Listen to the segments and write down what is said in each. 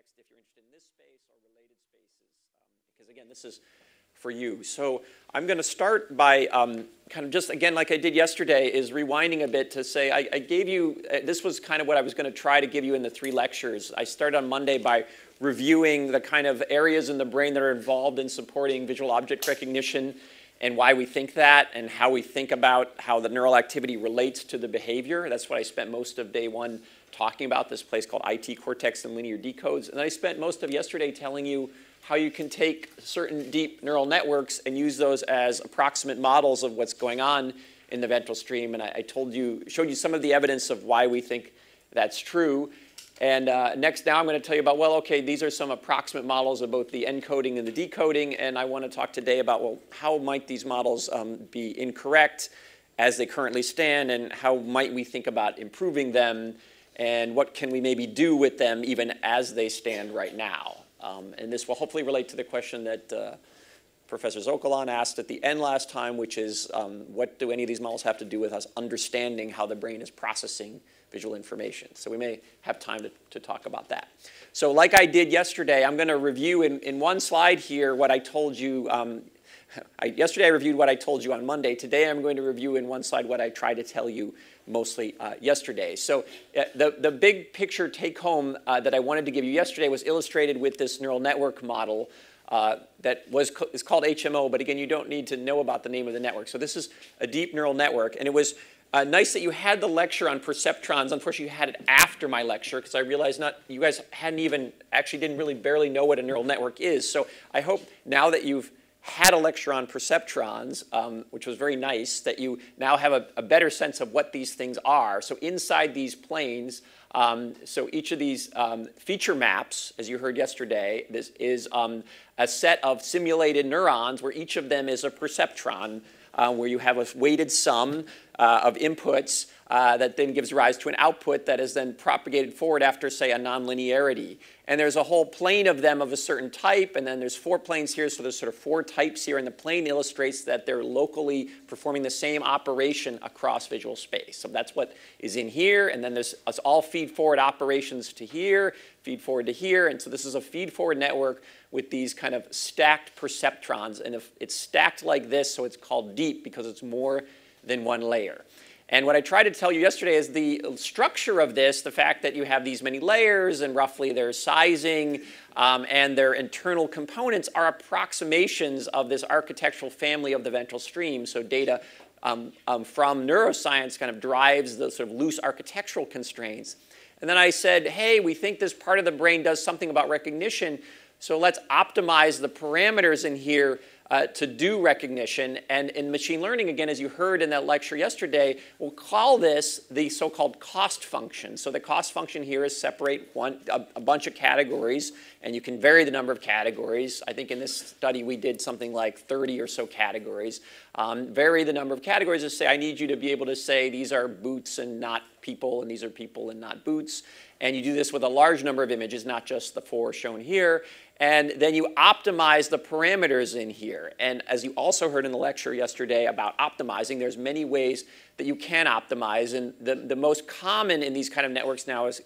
next if you're interested in this space or related spaces, um, because again, this is for you. So I'm going to start by um, kind of just, again, like I did yesterday, is rewinding a bit to say I, I gave you, uh, this was kind of what I was going to try to give you in the three lectures. I started on Monday by reviewing the kind of areas in the brain that are involved in supporting visual object recognition and why we think that and how we think about how the neural activity relates to the behavior. That's what I spent most of day one talking about, this place called IT cortex and linear decodes. And I spent most of yesterday telling you how you can take certain deep neural networks and use those as approximate models of what's going on in the ventral stream. And I, I told you, showed you some of the evidence of why we think that's true. And uh, next, now I'm going to tell you about, well, okay, these are some approximate models of both the encoding and the decoding. And I want to talk today about, well, how might these models um, be incorrect as they currently stand, and how might we think about improving them, and what can we maybe do with them even as they stand right now. Um, and this will hopefully relate to the question that uh, Professor Zoccolan asked at the end last time, which is um, what do any of these models have to do with us understanding how the brain is processing visual information. So we may have time to, to talk about that. So like I did yesterday, I'm going to review in, in one slide here what I told you. Um, I, yesterday I reviewed what I told you on Monday. Today I'm going to review in one slide what I tried to tell you mostly uh, yesterday. So uh, the, the big picture take home uh, that I wanted to give you yesterday was illustrated with this neural network model uh, that was is called HMO, but again, you don't need to know about the name of the network. So this is a deep neural network, and it was uh, nice that you had the lecture on perceptrons. Unfortunately, you had it after my lecture because I realized not you guys hadn't even actually didn't really barely know what a neural network is. So I hope now that you've had a lecture on perceptrons, um, which was very nice, that you now have a, a, better sense of what these things are. So inside these planes, um, so each of these um, feature maps, as you heard yesterday, this is um, a set of simulated neurons where each of them is a perceptron, uh, where you have a weighted sum uh, of inputs uh, that then gives rise to an output that is then propagated forward after, say, a nonlinearity. And there's a whole plane of them of a certain type, and then there's four planes here, so there's sort of four types here, and the plane illustrates that they're locally performing the same operation across visual space. So that's what is in here, and then there's all feed-forward operations to here, feed-forward to here, and so this is a feed-forward network with these kind of stacked perceptrons, and if it's stacked like this, so it's called deep because it's more than one layer. And what I tried to tell you yesterday is the structure of this, the fact that you have these many layers and roughly their sizing um, and their internal components are approximations of this architectural family of the ventral stream. So data um, um, from neuroscience kind of drives the sort of loose architectural constraints. And then I said, hey, we think this part of the brain does something about recognition, so let's optimize the parameters in here uh, to do recognition. And in machine learning, again, as you heard in that lecture yesterday, we'll call this the so-called cost function. So the cost function here is separate one, a, a, bunch of categories, and you can vary the number of categories. I think in this study we did something like 30 or so categories. Um, vary the number of categories to say, I need you to be able to say these are boots and not people, and these are people and not boots. And you do this with a large number of images, not just the four shown here. And then you optimize the parameters in here. And as you also heard in the lecture yesterday about optimizing, there's many ways that you can optimize. And the, the most common in these kind of networks now is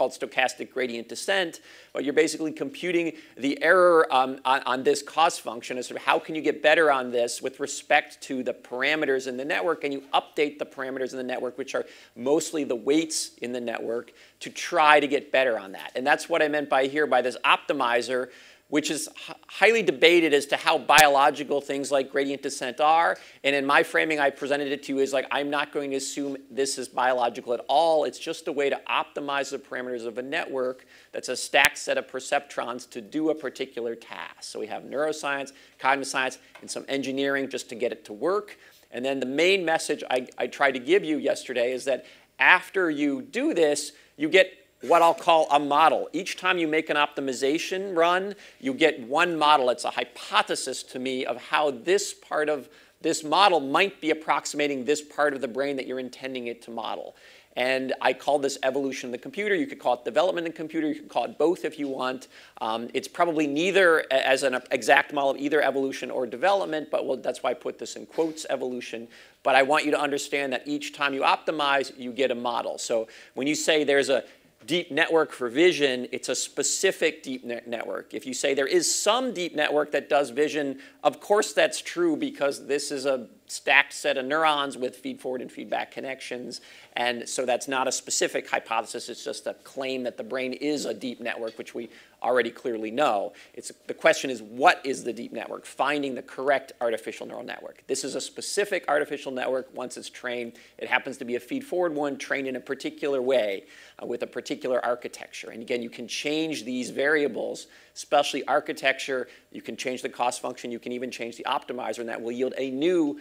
called stochastic gradient descent, but you're basically computing the error um, on, on, this cost function as sort of how can you get better on this with respect to the parameters in the network, and you update the parameters in the network, which are mostly the weights in the network, to try to get better on that. And that's what I meant by here by this optimizer, which is highly debated as to how biological things like gradient descent are. And in my framing, I presented it to you as like, I'm not going to assume this is biological at all. It's just a way to optimize the parameters of a network that's a stacked set of perceptrons to do a particular task. So we have neuroscience, cognitive science, and some engineering just to get it to work. And then the main message I, I tried to give you yesterday is that after you do this, you get what I'll call a model. Each time you make an optimization run, you get one model. It's a hypothesis to me of how this part of this model might be approximating this part of the brain that you're intending it to model. And I call this evolution of the computer. You could call it development in the computer. You could call it both if you want. Um, it's probably neither as an exact model of either evolution or development, but well, that's why I put this in quotes, evolution. But I want you to understand that each time you optimize, you get a model. So when you say there's a deep network for vision, it's a specific deep net network. If you say there is some deep network that does vision, of course that's true because this is a stacked set of neurons with feed-forward and feedback connections. And so that's not a specific hypothesis. It's just a claim that the brain is a deep network, which we already clearly know. It's, the question is, what is the deep network? Finding the correct artificial neural network. This is a specific artificial network once it's trained. It happens to be a feed-forward one trained in a particular way uh, with a particular architecture. And again, you can change these variables, especially architecture. You can change the cost function. You can even change the optimizer, and that will yield a new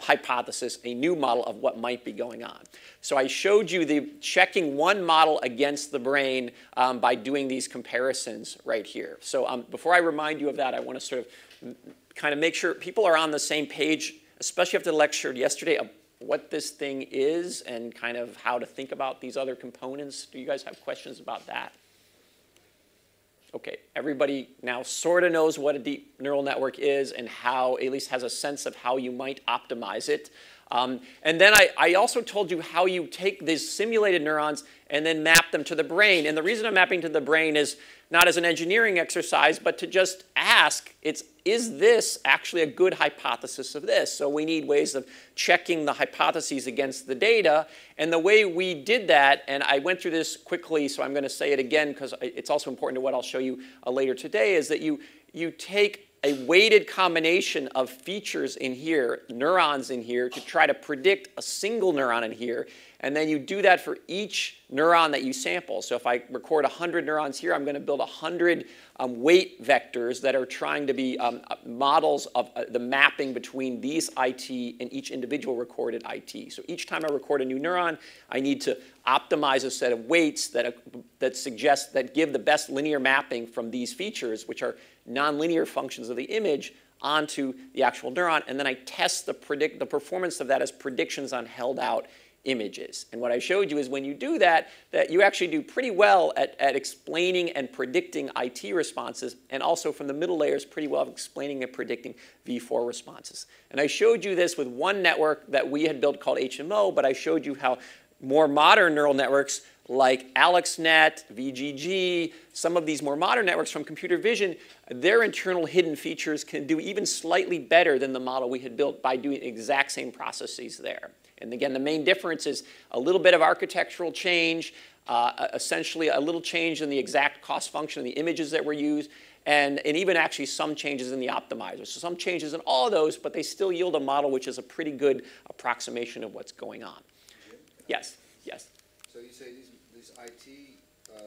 hypothesis, a new model of what might be going on. So I showed you the checking one model against the brain um, by doing these comparisons right here. So um, before I remind you of that, I want to sort of kind of make sure people are on the same page, especially after the lecture yesterday, of what this thing is and kind of how to think about these other components. Do you guys have questions about that? Okay, everybody now sort of knows what a deep neural network is and how, at least has a sense of how you might optimize it. Um, and then I, I, also told you how you take these simulated neurons and then map them to the brain. And the reason I'm mapping to the brain is not as an engineering exercise, but to just ask, it's, is this actually a good hypothesis of this? So we need ways of checking the hypotheses against the data. And the way we did that, and I went through this quickly, so I'm going to say it again because it's also important to what I'll show you uh, later today, is that you, you take a weighted combination of features in here, neurons in here, to try to predict a single neuron in here. And then you do that for each neuron that you sample. So if I record 100 neurons here, I'm going to build 100 um, weight vectors that are trying to be um, uh, models of uh, the mapping between these IT and each individual recorded IT. So each time I record a new neuron, I need to optimize a set of weights that, uh, that suggest, that give the best linear mapping from these features, which are nonlinear functions of the image onto the actual neuron, and then I test the, predict, the performance of that as predictions on held out images. And what I showed you is when you do that, that you actually do pretty well at, at explaining and predicting IT responses, and also from the middle layers pretty well explaining and predicting V4 responses. And I showed you this with one network that we had built called HMO, but I showed you how more modern neural networks like AlexNet, VGG, some of these more modern networks from computer vision, their internal hidden features can do even slightly better than the model we had built by doing exact same processes there. And again, the main difference is a little bit of architectural change, uh, essentially a little change in the exact cost function of the images that were used, and, and even actually some changes in the optimizer. So some changes in all of those, but they still yield a model which is a pretty good approximation of what's going on. Yes, yes. So you say these, these IT uh,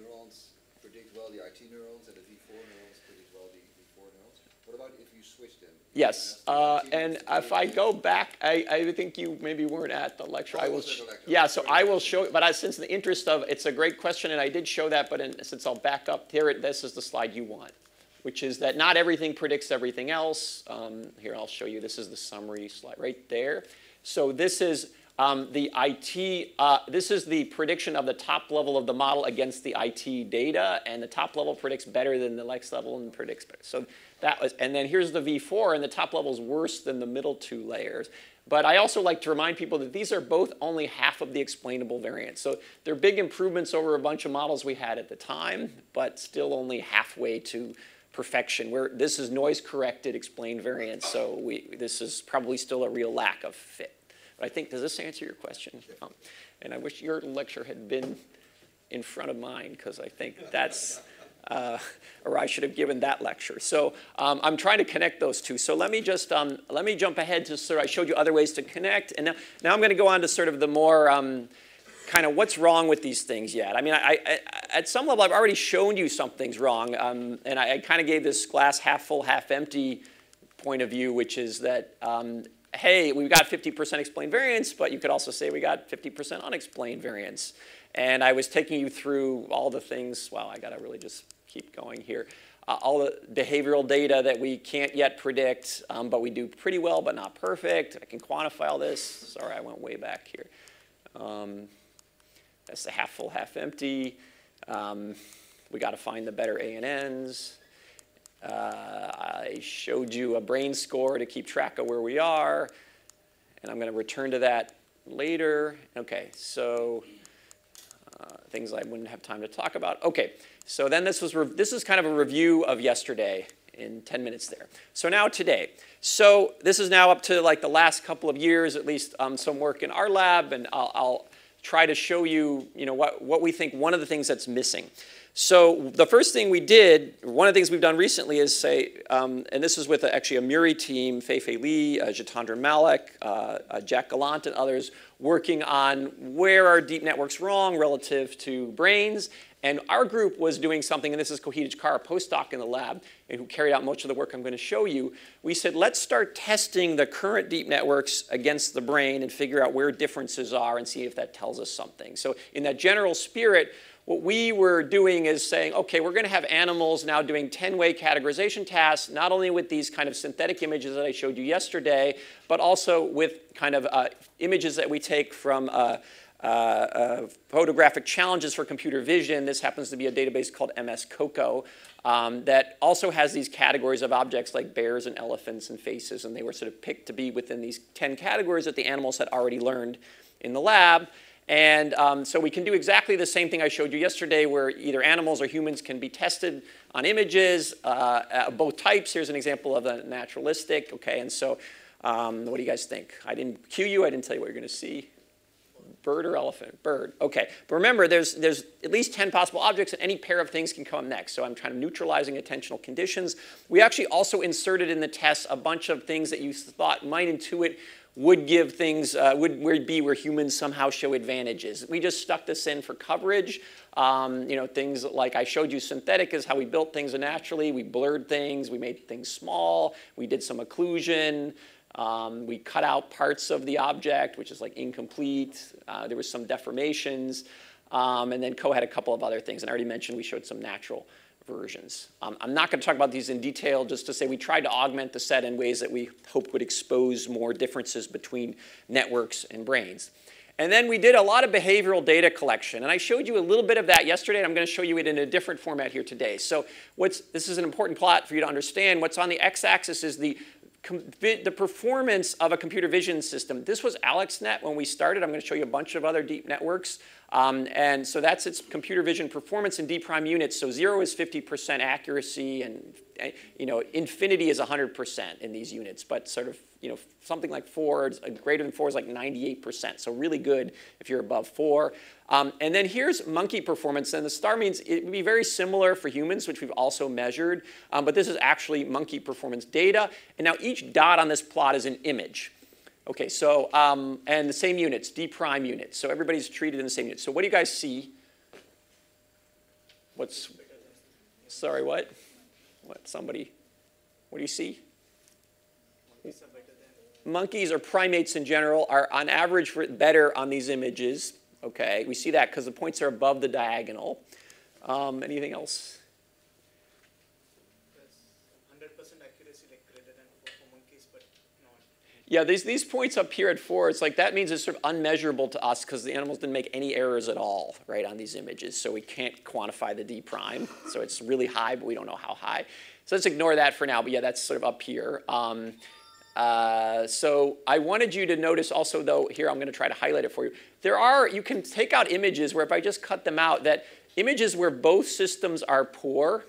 neurons predict well the IT neurons and the V4 neurons predict well the V4 neurons. What about if you switch them? Yes, uh, and if I go back, I, I think you maybe weren't at the lecture. Oh, I will. was at the lecture. Yeah, so I will show. But I, since the interest of it's a great question, and I did show that, but in, since I'll back up here, it, this is the slide you want, which is that not everything predicts everything else. Um, here, I'll show you. This is the summary slide right there. So this is um, the IT, uh, this is the prediction of the top level of the model against the IT data, and the top level predicts better than the next level and predicts better. So that was, and then here's the V4, and the top level is worse than the middle two layers. But I also like to remind people that these are both only half of the explainable variance. So they're big improvements over a bunch of models we had at the time, but still only halfway to perfection. Where this is noise corrected explained variance, so we, this is probably still a real lack of fit. But I think, does this answer your question? Um, and I wish your lecture had been in front of mine because I think that's, uh, or I should have given that lecture. So um, I'm trying to connect those two. So let me just, um, let me jump ahead to sort of, I showed you other ways to connect. And now, now I'm going to go on to sort of the more, um, kind of what's wrong with these things yet. I mean, I, I, at some level, I've already shown you something's wrong. Um, and I, I kind of gave this glass half full, half empty point of view, which is that um, hey, we've got 50% explained variance, but you could also say we got 50% unexplained variance. And I was taking you through all the things, well, I gotta really just keep going here. Uh, all the behavioral data that we can't yet predict, um, but we do pretty well, but not perfect. I can quantify all this. Sorry, I went way back here. Um, that's the half full, half empty. Um, we got to find the better ANNs. Uh, I showed you a brain score to keep track of where we are, and I'm going to return to that later. Okay, so uh, things I wouldn't have time to talk about. Okay, so then this was this is kind of a review of yesterday in 10 minutes there. So now today. So this is now up to like the last couple of years, at least um, some work in our lab, and I'll, I'll try to show you, you know, what, what we think one of the things that's missing. So the first thing we did, one of the things we've done recently is say, um, and this is with a, actually a MURI team, Fei Fei Li, uh, Jitendra Malik, uh, uh, Jack Gallant, and others working on where are deep networks wrong relative to brains. And our group was doing something, and this is Kohitij Kar, a postdoc in the lab, and who carried out much of the work I'm going to show you. We said, let's start testing the current deep networks against the brain and figure out where differences are and see if that tells us something. So in that general spirit, what we were doing is saying, okay, we're going to have animals now doing 10-way categorization tasks, not only with these kind of synthetic images that I showed you yesterday, but also with kind of uh, images that we take from uh, uh, uh, photographic challenges for computer vision. This happens to be a database called MS COCO um, that also has these categories of objects like bears and elephants and faces, and they were sort of picked to be within these 10 categories that the animals had already learned in the lab. And um, so we can do exactly the same thing I showed you yesterday where either animals or humans can be tested on images, uh, both types. Here's an example of the naturalistic, okay? And so um, what do you guys think? I didn't cue you, I didn't tell you what you're gonna see. Bird or elephant? Bird, okay. But remember, there's, there's at least 10 possible objects and any pair of things can come next. So I'm trying to neutralizing attentional conditions. We actually also inserted in the test a bunch of things that you thought might intuit would give things, uh, would, would be where humans somehow show advantages. We just stuck this in for coverage. Um, you know, things like I showed you synthetic is how we built things naturally. We blurred things, we made things small, we did some occlusion. Um, we cut out parts of the object, which is like incomplete. Uh, there was some deformations. Um, and then Ko had a couple of other things. And I already mentioned we showed some natural versions. Um, I'm not going to talk about these in detail, just to say we tried to augment the set in ways that we hope would expose more differences between networks and brains. And then we did a lot of behavioral data collection. And I showed you a little bit of that yesterday, and I'm going to show you it in a different format here today. So what's, this is an important plot for you to understand. What's on the x-axis is the the performance of a computer vision system. This was AlexNet when we started. I'm going to show you a bunch of other deep networks. Um, and so that's its computer vision performance in D prime units. So zero is 50% accuracy, and eh, you know infinity is 100% in these units. But sort of you know something like four, uh, greater than four is like 98%. So really good if you're above four. Um, and then here's monkey performance, and the star means it would be very similar for humans, which we've also measured. Um, but this is actually monkey performance data. And now each dot on this plot is an image. Okay, so, um, and the same units, D prime units. So everybody's treated in the same units. So what do you guys see? What's, sorry, what? What, somebody, what do you see? Monkeys or primates in general are on average better on these images. Okay, we see that because the points are above the diagonal. Um, anything else? Yeah, these, these points up here at four, it's like that means it's sort of unmeasurable to us because the animals didn't make any errors at all, right, on these images. So we can't quantify the D prime. So it's really high, but we don't know how high. So let's ignore that for now, but yeah, that's sort of up here. Um, uh, so I wanted you to notice also, though, here I'm going to try to highlight it for you. There are, you can take out images where if I just cut them out, that images where both systems are poor,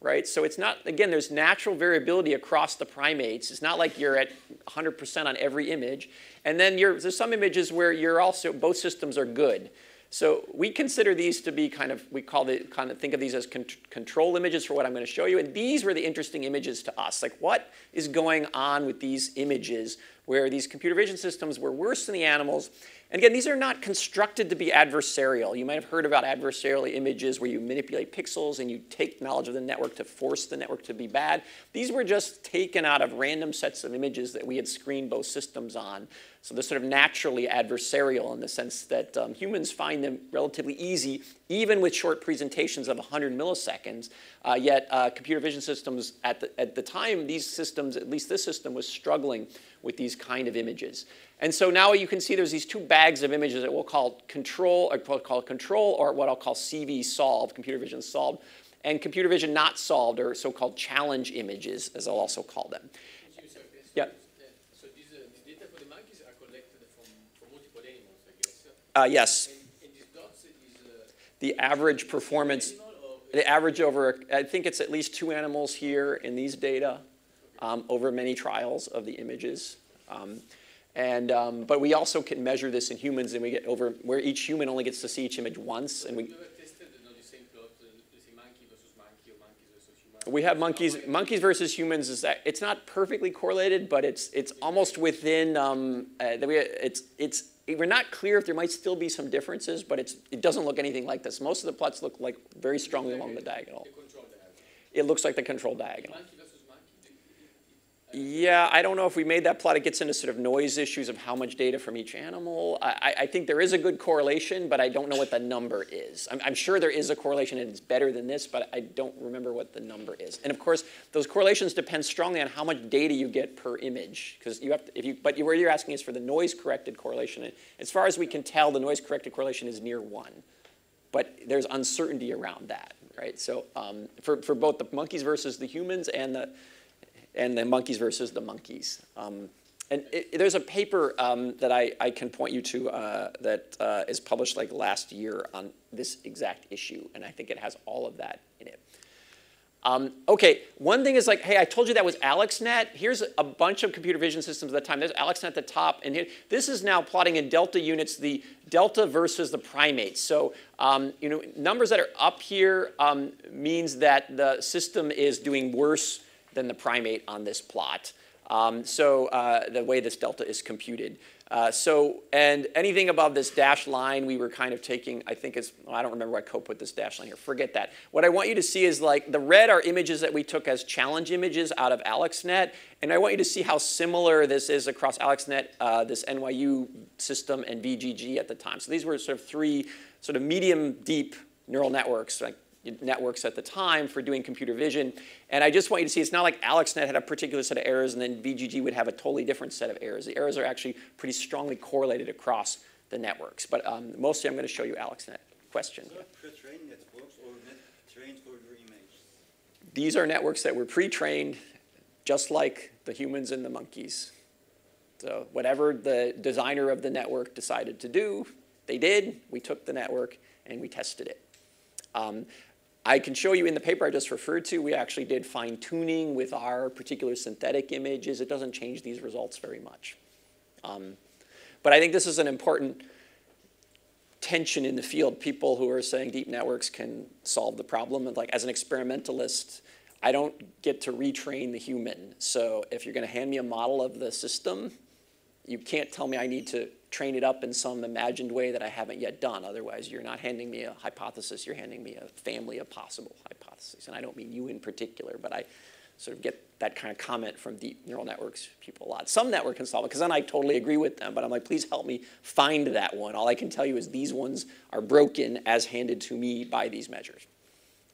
right? So it's not, again, there's natural variability across the primates. It's not like you're at 100% on every image. And then there's some images where you're also, both systems are good. So we consider these to be kind of, we call it, kind of think of these as con control images for what I'm going to show you. And these were the interesting images to us. Like what is going on with these images where these computer vision systems were worse than the animals and again, these are not constructed to be adversarial. You might have heard about adversarial images where you manipulate pixels and you take knowledge of the network to force the network to be bad. These were just taken out of random sets of images that we had screened both systems on. So they're sort of naturally adversarial in the sense that um, humans find them relatively easy, even with short presentations of 100 milliseconds. Uh, yet uh, computer vision systems, at the, at the time, these systems, at least this system, was struggling with these kind of images. And so now you can see there's these two bags of images that we'll call control, or call control, or what I'll call CV solved, computer vision solved, and computer vision not solved, or so-called challenge images, as I'll also call them. Yeah. So these, uh, these data for the monkeys are collected from, from multiple animals, I guess. Uh, yes. And, and uh, the average performance, the average over, I think it's at least two animals here in these data um, over many trials of the images. Um, and, um, but we also can measure this in humans, and we get over where each human only gets to see each image once, and we? We have monkeys. Monkeys versus humans is that it's not perfectly correlated, but it's it's almost within. Um, uh, it's it's we're not clear if there might still be some differences, but it's it doesn't look anything like this. Most of the plots look like very strongly along the diagonal. It looks like the control diagonal. Monkey versus monkey. do you- Yeah, I don't know if we made that plot. It gets into sort of noise issues of how much data from each animal. I, I- think there is a good correlation, but I don't know what the number is. I'm, I'm sure there is a correlation and it's better than this, but I don't remember what the number is. And of course, those correlations depend strongly on how much data you get per image, because you have to, if you, but you, where you're asking is for the noise-corrected correlation. As far as we can tell, the noise-corrected correlation is near one, but there's uncertainty around that, right? So um, for, for both the monkeys versus the humans and the and the monkeys versus the monkeys. Um, and it, there's a paper um, that I, I can point you to uh, that uh, is published like last year on this exact issue, and I think it has all of that in it. Um, okay, one thing is like, hey, I told you that was AlexNet. Here's a bunch of computer vision systems at the time. There's AlexNet at the top, and here, this is now plotting in delta units the delta versus the primates. So, um, you know, numbers that are up here um, means that the system is doing worse than the primate on this plot. Um, so uh, the way this delta is computed. Uh, so, and anything above this dashed line, we were kind of taking, I think is, well, I don't remember why Cope put this dashed line here, forget that. What I want you to see is like, the red are images that we took as challenge images out of AlexNet, and I want you to see how similar this is across AlexNet, uh, this NYU system, and VGG at the time. So these were sort of three sort of medium deep neural networks, like networks at the time for doing computer vision. And I just want you to see it's not like AlexNet had a particular set of errors and then VGG would have a totally different set of errors. The errors are actually pretty strongly correlated across the networks. But um, mostly I'm going to show you AlexNet. Question? These are pre-trained networks or trained for your image? These are networks that were pre-trained just like the humans and the monkeys. So whatever the designer of the network decided to do, they did. We took the network and we tested it. Um, I can show you in the paper I just referred to, we actually did fine tuning with our particular synthetic images. It doesn't change these results very much. Um, but I think this is an important tension in the field. People who are saying deep networks can solve the problem. And like as an experimentalist, I don't get to retrain the human. So if you're going to hand me a model of the system, you can't tell me I need to train it up in some imagined way that I haven't yet done. Otherwise, you're not handing me a hypothesis, you're handing me a family of possible hypotheses. And I don't mean you in particular, but I sort of get that kind of comment from deep neural networks people a lot. Some network can solve it, because then I totally agree with them, but I'm like, please help me find that one. All I can tell you is these ones are broken as handed to me by these measures.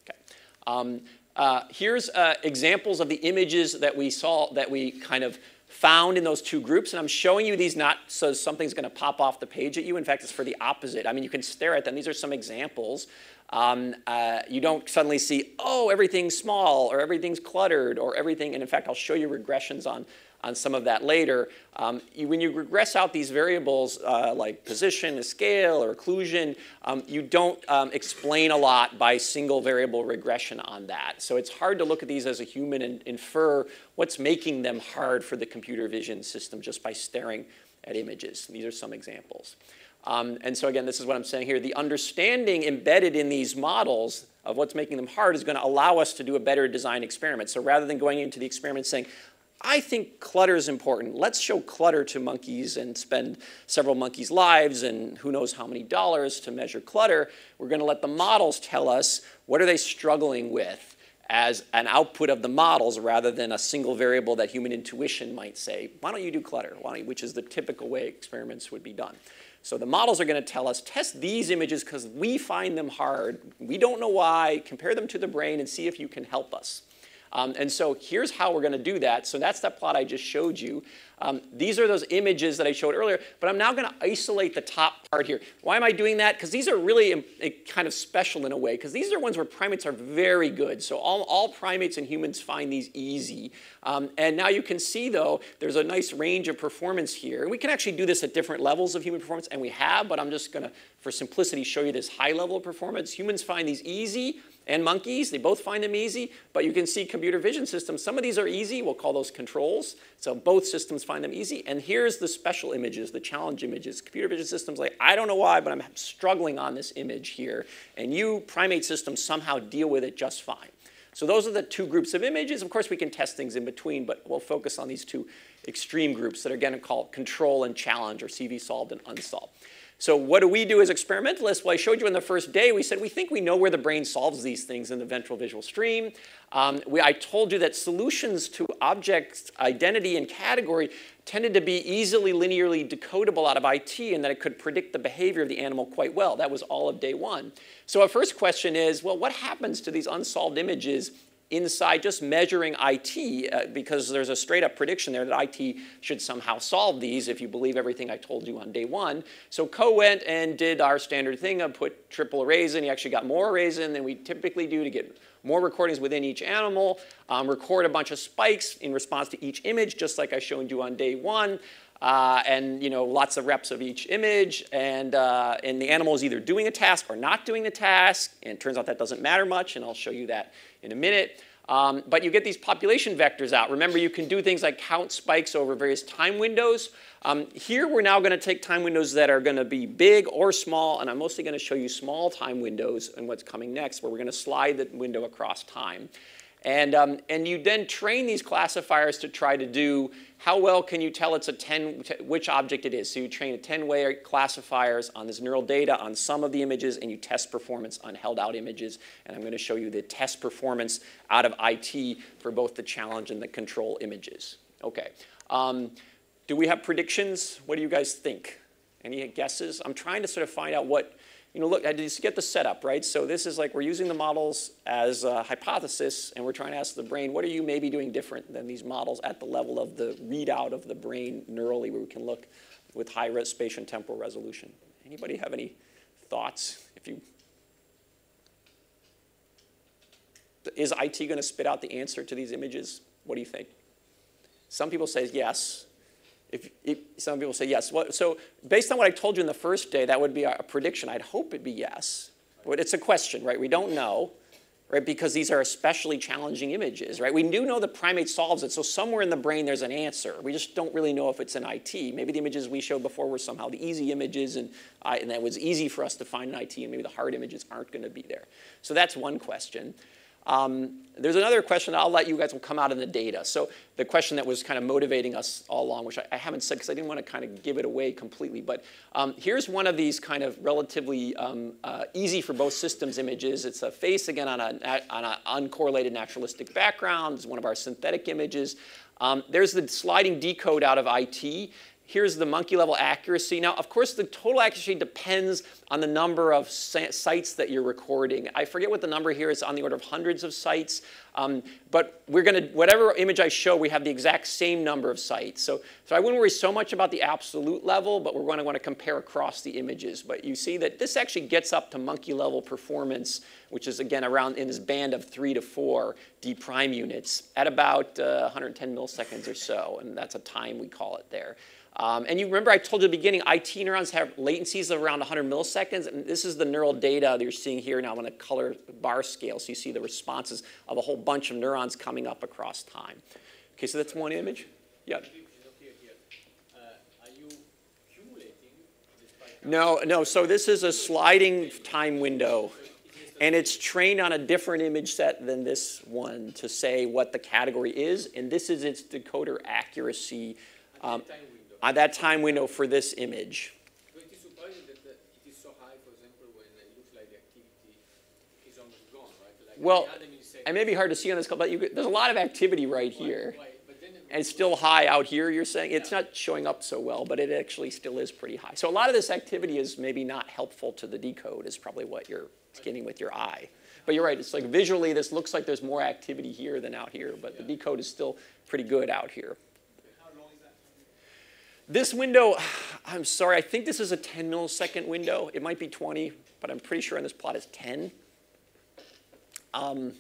Okay. Um, uh, here's uh, examples of the images that we saw, that we kind of found in those two groups. And I'm showing you these not so something's going to pop off the page at you. In fact, it's for the opposite. I mean, you can stare at them. These are some examples. Um, uh, you don't suddenly see, oh, everything's small or everything's cluttered or everything. And in fact, I'll show you regressions on, on some of that later. Um, you, when you regress out these variables uh, like position, scale, or occlusion, um, you don't um, explain a lot by single variable regression on that. So it's hard to look at these as a human and infer what's making them hard for the computer vision system just by staring at images. These are some examples. Um, and so again, this is what I'm saying here. The understanding embedded in these models of what's making them hard is going to allow us to do a better design experiment. So rather than going into the experiment saying, I think clutter is important. Let's show clutter to monkeys and spend several monkeys' lives and who knows how many dollars to measure clutter. We're going to let the models tell us what are they struggling with as an output of the models rather than a single variable that human intuition might say, why don't you do clutter, you, which is the typical way experiments would be done. So the models are going to tell us, test these images because we find them hard. We don't know why. Compare them to the brain and see if you can help us. Um, and so here's how we're going to do that. So that's that plot I just showed you. Um, these are those images that I showed earlier, but I'm now going to isolate the top part here. Why am I doing that? Because these are really um, eh, kind of special in a way, because these are ones where primates are very good. So all, all primates and humans find these easy. Um, and now you can see, though, there's a nice range of performance here. And we can actually do this at different levels of human performance, and we have, but I'm just going to, for simplicity, show you this high level of performance. Humans find these easy, and monkeys, they both find them easy, but you can see computer vision systems, some of these are easy, we'll call those controls. So both systems find them easy. And here's the special images, the challenge images. Computer vision systems like, I don't know why, but I'm struggling on this image here. And you, primate systems, somehow deal with it just fine. So those are the two groups of images. Of course, we can test things in between, but we'll focus on these two extreme groups that are going to call control and challenge, or CV solved and unsolved. So what do we do as experimentalists? Well, I showed you in the first day, we said we think we know where the brain solves these things in the ventral visual stream. Um, we, I told you that solutions to object identity and category tended to be easily linearly decodable out of IT and that it could predict the behavior of the animal quite well. That was all of day one. So our first question is, well, what happens to these unsolved images inside just measuring IT, uh, because there's a straight up prediction there that IT should somehow solve these if you believe everything I told you on day one. So Ko went and did our standard thing of put triple arrays in. He actually got more arrays in than we typically do to get more recordings within each animal, um, record a bunch of spikes in response to each image, just like I showed you on day one. Uh, and you know lots of reps of each image, and, uh, and the animal is either doing a task or not doing the task, and it turns out that doesn't matter much, and I'll show you that in a minute. Um, but you get these population vectors out. Remember, you can do things like count spikes over various time windows. Um, here, we're now going to take time windows that are going to be big or small, and I'm mostly going to show you small time windows and what's coming next, where we're going to slide the window across time. And, um, and you then train these classifiers to try to do how well can you tell it's a 10, which object it is? So you train a 10-way classifiers on this neural data on some of the images, and you test performance on held-out images. And I'm going to show you the test performance out of IT for both the challenge and the control images. Okay. Um, do we have predictions? What do you guys think? Any guesses? I'm trying to sort of find out what you know, look, I just get the setup, right? So this is like we're using the models as a hypothesis, and we're trying to ask the brain, what are you maybe doing different than these models at the level of the readout of the brain neurally, where we can look with high res- spatial and temporal resolution. Anybody have any thoughts? If you is IT going to spit out the answer to these images? What do you think? Some people say yes. If, if, some people say yes. Well, so based on what I told you in the first day, that would be a prediction. I'd hope it'd be yes. But it's a question, right? We don't know, right? Because these are especially challenging images, right? We do know the primate solves it, so somewhere in the brain there's an answer. We just don't really know if it's an IT. Maybe the images we showed before were somehow the easy images, and, uh, and that was easy for us to find an IT, and maybe the hard images aren't going to be there. So that's one question. Um, there's another question I'll let you guys will come out in the data. So the question that was kind of motivating us all along, which I, I haven't said because I didn't want to kind of give it away completely, but um, here's one of these kind of relatively um, uh, easy for both systems images. It's a face again on an on a uncorrelated naturalistic background. It's one of our synthetic images. Um, there's the sliding decode out of IT. Here's the monkey level accuracy. Now, of course, the total accuracy depends on the number of sites that you're recording. I forget what the number here is on the order of hundreds of sites. Um, but we're going to, whatever image I show, we have the exact same number of sites. So, so I wouldn't worry so much about the absolute level, but we're going to want to compare across the images. But you see that this actually gets up to monkey level performance, which is again around in this band of three to four D prime units at about uh, 110 milliseconds or so. And that's a time we call it there. Um, and you remember I told you at the beginning, IT neurons have latencies of around 100 milliseconds. And this is the neural data that you're seeing here now on a color bar scale. So you see the responses of a whole bunch of neurons coming up across time. Okay, so that's one image. Yeah. No, no. So this is a sliding time window. And it's trained on a different image set than this one to say what the category is. And this is its decoder accuracy. Um, at that time we know for this image. But it is surprising that it is so high, for example, when it looks like the activity is almost gone, right? Like well, it may be hard to see on this, but you, there's a lot of activity right here. Right, and it's still high out here, you're saying? It's not showing up so well, but it actually still is pretty high. So a lot of this activity is maybe not helpful to the decode, is probably what you're getting with your eye. But you're right, it's like visually this looks like there's more activity here than out here, but the decode is still pretty good out here. This window, I'm sorry, I think this is a 10 millisecond window. It might be 20, but I'm pretty sure on this plot it's 10. Um,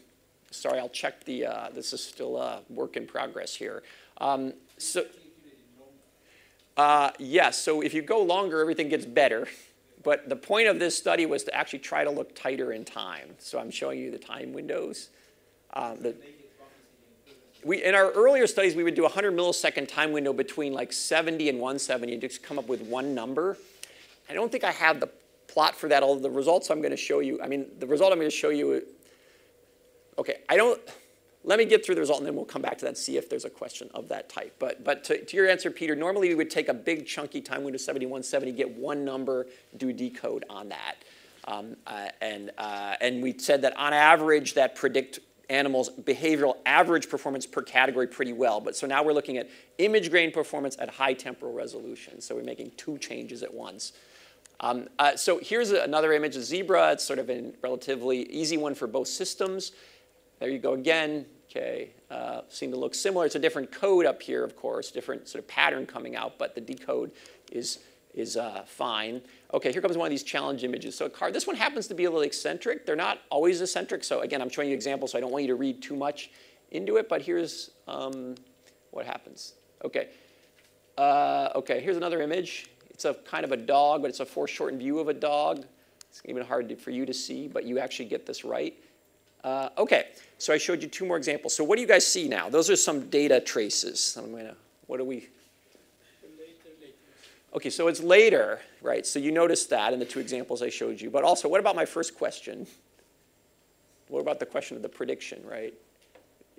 sorry, I'll check the, uh, this is still a work in progress here. Um, so, uh, yes, so if you go longer, everything gets better. But the point of this study was to actually try to look tighter in time. So I'm showing you the time windows. Um, the, we, in our earlier studies, we would do a 100 millisecond time window between like 70 and 170 and just come up with one number. I don't think I have the plot for that, although the results I'm going to show you, I mean, the result I'm going to show you, okay, I don't, let me get through the result and then we'll come back to that and see if there's a question of that type. But, but to, to your answer, Peter, normally we would take a big chunky time window 7170, get one number, do decode on that. Um, uh, and, uh, and we said that on average that predict animals' behavioral average performance per category pretty well. But so now we're looking at image grain performance at high temporal resolution. So we're making two changes at once. Um, uh, so here's another image of zebra. It's sort of a relatively easy one for both systems. There you go again. Okay, uh, seem to look similar. It's a different code up here, of course, different sort of pattern coming out, but the decode is is uh, fine. Okay, here comes one of these challenge images. So a car, this one happens to be a little eccentric. They're not always eccentric. So again, I'm showing you examples, so I don't want you to read too much into it, but here's um, what happens. Okay, uh, okay, here's another image. It's a kind of a dog, but it's a foreshortened view of a dog. It's even hard to, for you to see, but you actually get this right. Uh, okay, so I showed you two more examples. So what do you guys see now? Those are some data traces. I'm gonna, what do we, Okay, so it's later, right? So you noticed that in the two examples I showed you. But also, what about my first question? What about the question of the prediction, right?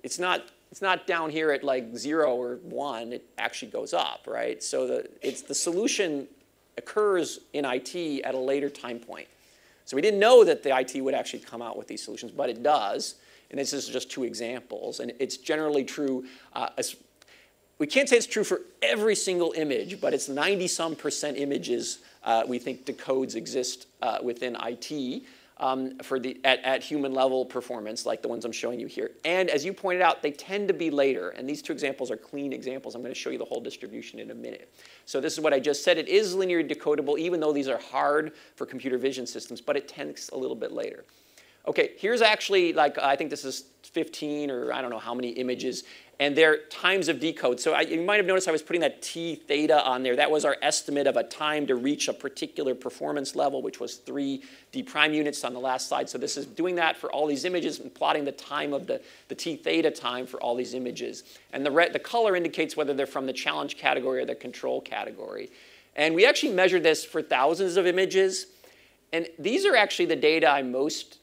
It's not, it's not down here at like zero or one, it actually goes up, right? So the, it's, the solution occurs in IT at a later time point. So we didn't know that the IT would actually come out with these solutions, but it does. And this is just two examples. And it's generally true, uh, we can't say it's true for every single image, but it's 90 some percent images uh, we think decodes exist uh, within IT um, for the, at, at, human level performance, like the ones I'm showing you here. And as you pointed out, they tend to be later. And these two examples are clean examples. I'm going to show you the whole distribution in a minute. So this is what I just said. It is linear decodable, even though these are hard for computer vision systems, but it tends a little bit later. Okay, here's actually like, I think this is 15 or I don't know how many images and their times of decode. So I, you might have noticed I was putting that t theta on there. That was our estimate of a time to reach a particular performance level, which was three d prime units on the last slide. So this is doing that for all these images and plotting the time of the, the t theta time for all these images. And the, red, the color indicates whether they're from the challenge category or the control category. And we actually measured this for thousands of images. And these are actually the data I'm most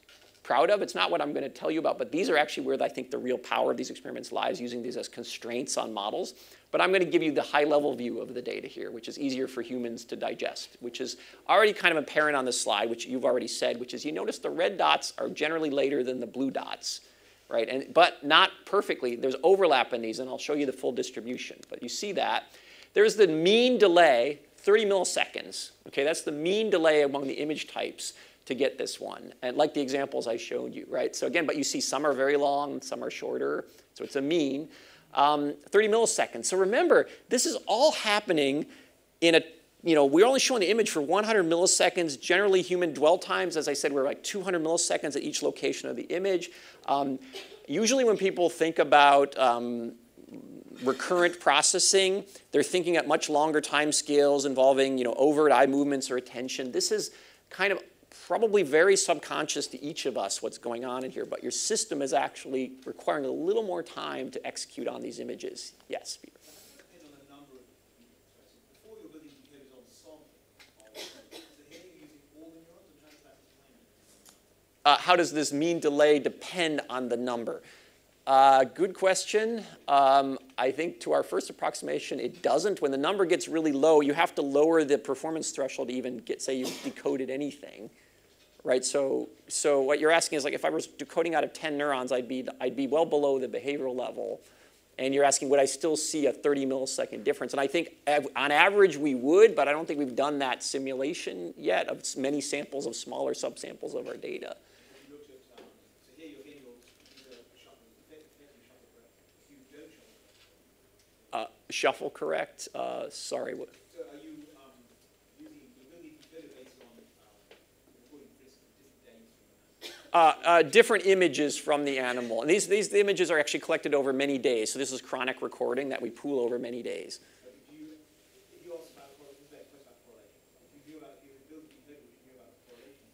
proud of. It's not what I'm going to tell you about, but these are actually where I think the real power of these experiments lies, using these as constraints on models. But I'm going to give you the high-level view of the data here, which is easier for humans to digest, which is already kind of apparent on the slide, which you've already said, which is you notice the red dots are generally later than the blue dots, right? And, but not perfectly. There's overlap in these, and I'll show you the full distribution. But you see that. There's the mean delay, 30 milliseconds. Okay, that's the mean delay among the image types to get this one, and like the examples I showed you, right? So again, but you see some are very long, some are shorter, so it's a mean. Um, 30 milliseconds. So remember, this is all happening in a, you know, we're only showing the image for 100 milliseconds. Generally, human dwell times, as I said, we're like 200 milliseconds at each location of the image. Um, usually when people think about um, recurrent processing, they're thinking at much longer time scales involving, you know, overt eye movements or attention. This is kind of probably very subconscious to each of us what's going on in here, but your system is actually requiring a little more time to execute on these images. Yes, Peter. Uh, how does this mean delay depend on the number? Uh, good question. Um, I think to our first approximation, it doesn't. When the number gets really low, you have to lower the performance threshold to even get, say, you've decoded anything right? So, so what you're asking is like if I was decoding out of 10 neurons, I'd be, I'd be well below the behavioral level. And you're asking, would I still see a 30 millisecond difference? And I think on average we would, but I don't think we've done that simulation yet of many samples of smaller subsamples of our data. Uh, shuffle correct. Uh, sorry. what- So are you um, using the ability to filter based on um, recording this different days from Uh, uh, different images from the animal. And these, these images are actually collected over many days. So this is chronic recording that we pool over many days.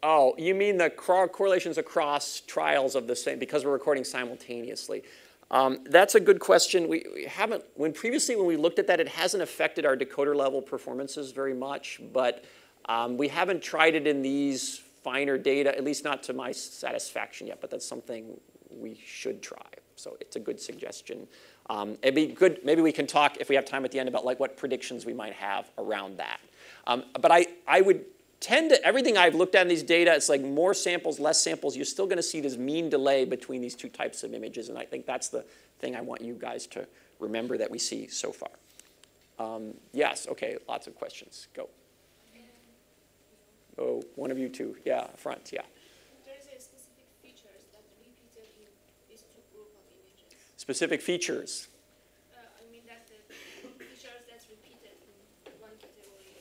Oh, you mean the correlations across trials of the same, because we're recording simultaneously. Um, that's a good question. We, we haven't, when previously when we looked at that, it hasn't affected our decoder level performances very much, but um, we haven't tried it in these finer data, at least not to my satisfaction yet, but that's something we should try. So it's a good suggestion. Um, it'd be good, maybe we can talk, if we have time at the end, about like what predictions we might have around that. Um, but I, I would tend to, everything I've looked at in these data, it's like more samples, less samples, you're still gonna see this mean delay between these two types of images, and I think that's the thing I want you guys to remember that we see so far. Um, yes, okay, lots of questions, go. Oh, one of you two, yeah, front, yeah. There is a specific features that repeated in these two group of images. Specific features. Uh, I mean features that's repeated in one category.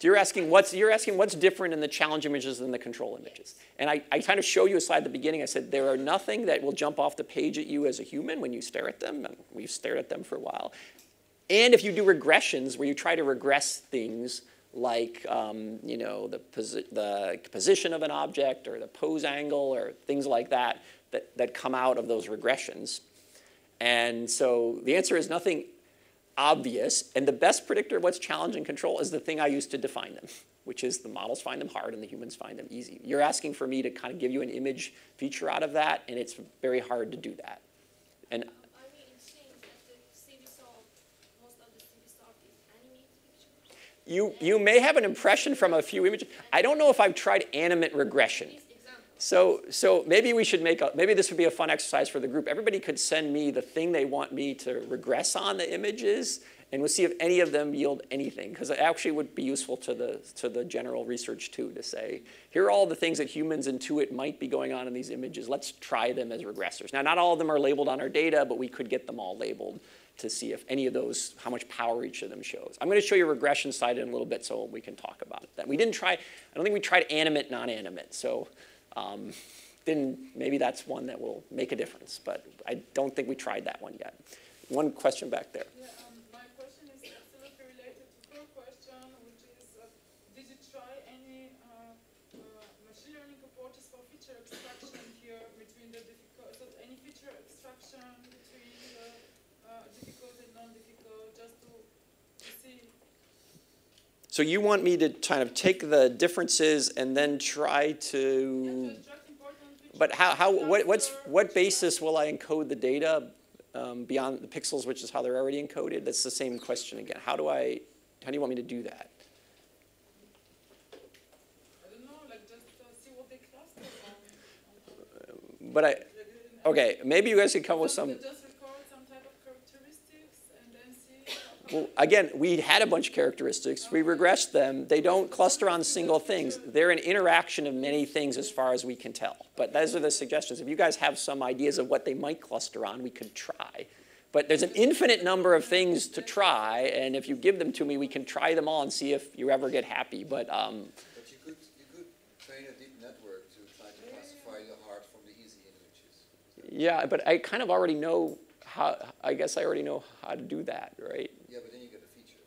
You're asking what's, you're asking what's different in the challenge images than the control images. And I, I kind of show you a slide at the beginning. I said there are nothing that will jump off the page at you as a human when you stare at them. And we've stared at them for a while. And if you do regressions where you try to regress things like, um, you know, the, posi- the position of an object or the pose angle or things like that, that, that come out of those regressions. And so the answer is nothing obvious, and the best predictor of what's challenge and control is the thing I use to define them, which is the models find them hard and the humans find them easy. You're asking for me to kind of give you an image feature out of that, and it's very hard to do that. And I mean, it seems that the CV salt, most of the CV salt is animated pictures. You, you may have an impression from a few images. I don't know if I've tried animate regression. So, so maybe we should make a, maybe this would be a fun exercise for the group. Everybody could send me the thing they want me to regress on the images, and we'll see if any of them yield anything. Because it actually would be useful to the, to the general research too, to say, here are all the things that humans intuit might be going on in these images. Let's try them as regressors. Now, not all of them are labeled on our data, but we could get them all labeled to see if any of those, how much power each of them shows. I'm going to show you regression side in a little bit so we can talk about. Then we didn't try, I don't think we tried animate, non-animate. So um, then maybe that's one that will make a difference, but I don't think we tried that one yet. One question back there. Yeah, um, my question is absolutely related to her question, which is, uh, did you try any uh, uh, machine learning approaches for feature extraction here between the difficult, so any feature extraction between the uh, difficult and non-difficult, just to, to see? So you want me to kind of take the differences and then try to, but how, how, what, what's, what basis will I encode the data um, beyond the pixels, which is how they're already encoded? That's the same question again. How do I, how do you want me to do that? I don't know, like just see what they cluster on. on But I, okay, maybe you guys could come with some type of characteristics and then see. how- Well, again, we had a bunch of characteristics. We regressed them. They don't cluster on single things. They're an interaction of many things as far as we can tell. But those are the suggestions. If you guys have some ideas of what they might cluster on, we could try. But there's an infinite number of things to try, and if you give them to me, we can try them all and see if you ever get happy. But um, But you could, you could train a deep network to try to classify the hard from the easy images. yeah, but I kind of already know how, I guess I already know how to do that, right? Yeah, but then you get the features.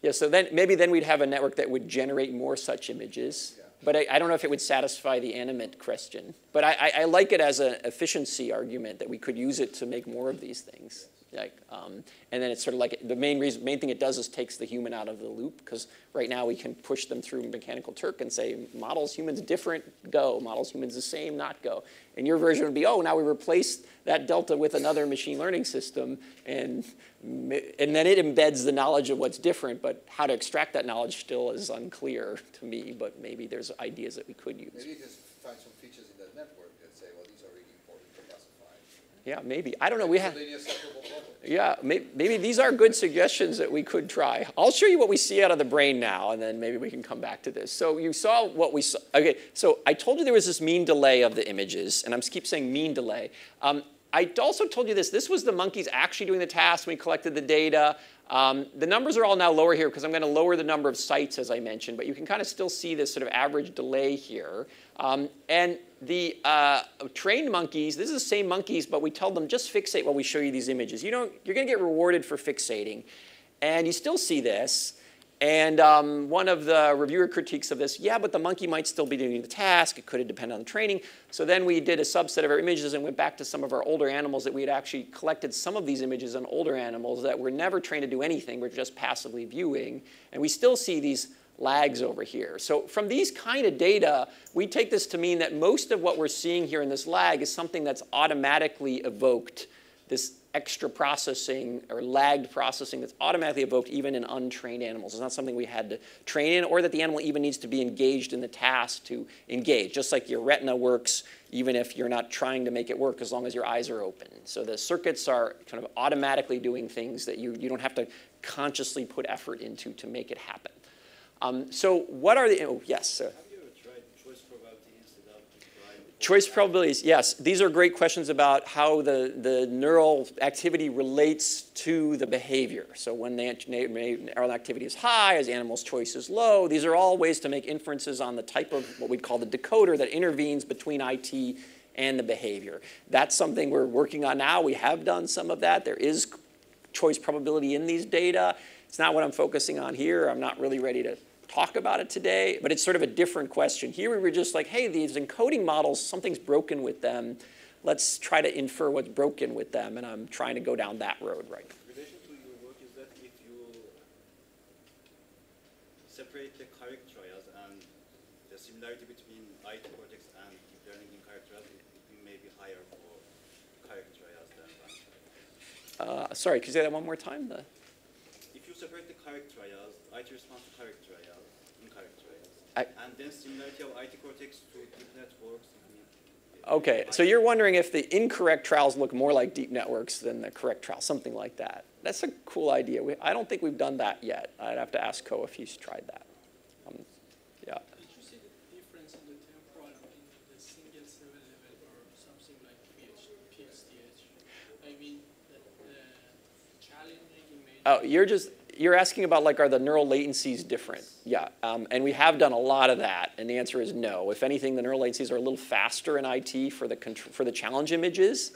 Yeah, so then maybe then we'd have a network that would generate more such images. Yeah. But I, I don't know if it would satisfy the animate question. But I, I, I like it as an efficiency argument that we could use it to make more of these things. Like, um, and then it's sort of like the main reason, main thing it does is takes the human out of the loop because right now we can push them through Mechanical Turk and say models humans different go, models humans the same not go. And your version would be oh now we replace that delta with another machine learning system and and then it embeds the knowledge of what's different, but how to extract that knowledge still is unclear to me. But maybe there's ideas that we could use. Maybe you can find some features in that network that say, well, these are really important to classify. Yeah, maybe. I don't know. We have. It's a linear separable problem. Yeah, may- maybe these are good suggestions that we could try. I'll show you what we see out of the brain now, and then maybe we can come back to this. So you saw what we saw. Okay, so I told you there was this mean delay of the images, and I'm keep saying mean delay. Um, I also told you this. This was the monkeys actually doing the task. When we collected the data. Um, the numbers are all now lower here because I'm going to lower the number of sites, as I mentioned, but you can kind of still see this sort of average delay here. Um, and the uh, trained monkeys, this is the same monkeys, but we tell them just fixate while we show you these images. You don't, you're going to get rewarded for fixating. And you still see this. And um, one of the reviewer critiques of this, yeah, but the monkey might still be doing the task. It could depend on the training. So then we did a subset of our images and went back to some of our older animals that we had actually collected some of these images on older animals that were never trained to do anything, were just passively viewing. And we still see these lags over here. So from these kind of data, we take this to mean that most of what we're seeing here in this lag is something that's automatically evoked, this extra processing or lagged processing that's automatically evoked even in untrained animals. It's not something we had to train in or that the animal even needs to be engaged in the task to engage, just like your retina works even if you're not trying to make it work as long as your eyes are open. So the circuits are kind of automatically doing things that you, you don't have to consciously put effort into to make it happen. Um, so what are the, oh yes, sir. Have you ever tried choice probability instead of trying? Choice probabilities, yes. These are great questions about how the, the neural activity relates to the behavior. So when the neural activity is high, as animal's choice is low, these are all ways to make inferences on the type of what we'd call the decoder that intervenes between IT and the behavior. That's something we're working on now. We have done some of that. There is choice probability in these data. It's not what I'm focusing on here. I'm not really ready to talk about it today, but it's sort of a different question. Here we were just like, hey, these encoding models, something's broken with them. Let's try to infer what's broken with them, and I'm trying to go down that road right relation to your work is that if you separate the correct trials and the similarity between IT cortex and deep learning in correct trials, it, may be higher for correct trials than wrong trials. Uh, sorry, could you say that one more time? The, you correct trials, IT response to correct trials, incorrect trials, I- and then similarity of IT cortex to deep networks. Okay, so you're wondering if the incorrect trials look more like deep networks than the correct trials, something like that. That's a cool idea. We, I don't think we've done that yet. I'd have to ask Ko if he's tried that. Um, yeah. Did you see the difference in the temporal in the single cell level or something like PH, PXDH? I mean, the, the challenging image. Oh, you're just you're asking about like are the neural latencies different? Yeah, um, and we have done a lot of that, and the answer is no. If anything, the neural latencies are a little faster in IT for the for the challenge images.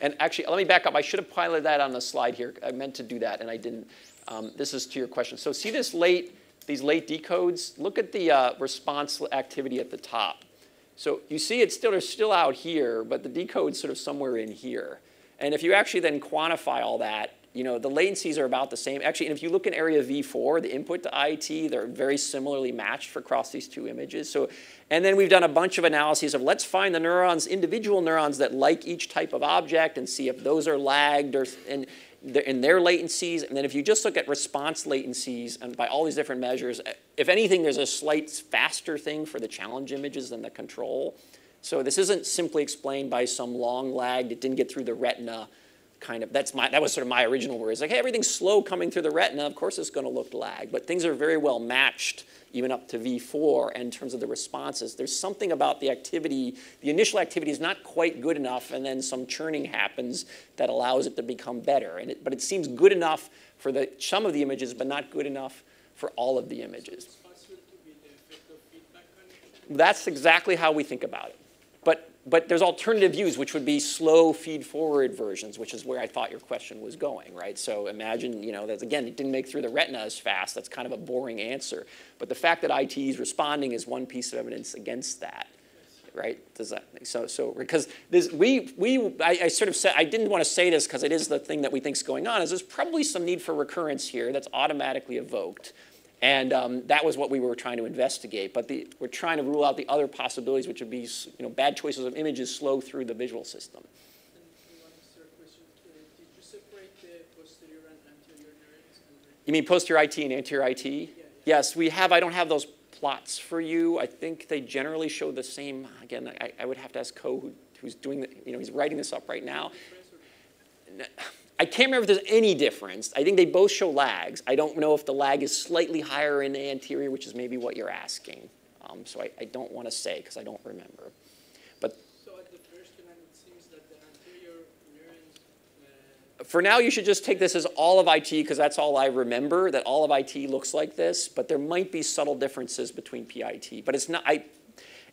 And actually, let me back up. I should have piloted that on the slide here. I meant to do that, and I didn't. Um, this is to your question. So see this late these late decodes. Look at the uh, response activity at the top. So you see it's still, they're still out here, but the decode's sort of somewhere in here. And if you actually then quantify all that, you know, the latencies are about the same. Actually, and if you look in area V4, the input to IT, they're very similarly matched for across these two images. So, and then we've done a bunch of analyses of let's find the neurons, individual neurons that like each type of object and see if those are lagged or, in, in their latencies. And then if you just look at response latencies and by all these different measures, if anything, there's a slight faster thing for the challenge images than the control. So this isn't simply explained by some long lagged, it didn't get through the retina kind of, that's my, that was sort of my original worry. It's like, hey, everything's slow coming through the retina, of course it's gonna look lag, but things are very well matched even up to V4 in terms of the responses. There's something about the activity, the initial activity is not quite good enough and then some churning happens that allows it to become better. And it, but it seems good enough for the, some of the images, but not good enough for all of the images. It's possible to be the effect of feedback condition. That's exactly how we think about it. But, but there's alternative views, which would be slow feed forward versions, which is where I thought your question was going, right? So imagine, you know, that again, it didn't make through the retina as fast. That's kind of a boring answer. But the fact that IT is responding is one piece of evidence against that, right? Does that so so because this we we I, I sort of said I didn't want to say this because it is the thing that we think is going on is there's probably some need for recurrence here that's automatically evoked. And um, that was what we were trying to investigate. But the, we're trying to rule out the other possibilities, which would be you know, bad choices of images slow through the visual system. And one third question, did you separate the posterior and anterior neurons? And the- You mean posterior IT and anterior IT? yeah. Yes, we have. I don't have those plots for you. I think they generally show the same. Again, I, I would have to ask Ko, who, who's doing the, you know, he's writing this up right now. I can't remember if there's any difference. I think they both show lags. I don't know if the lag is slightly higher in the anterior, which is maybe what you're asking. Um, so I, I don't want to say because I don't remember. But So at the first it seems that the anterior for now, you should just take this as all of IT because that's all I remember, that all of IT looks like this, but there might be subtle differences between PIT. But it's not, I,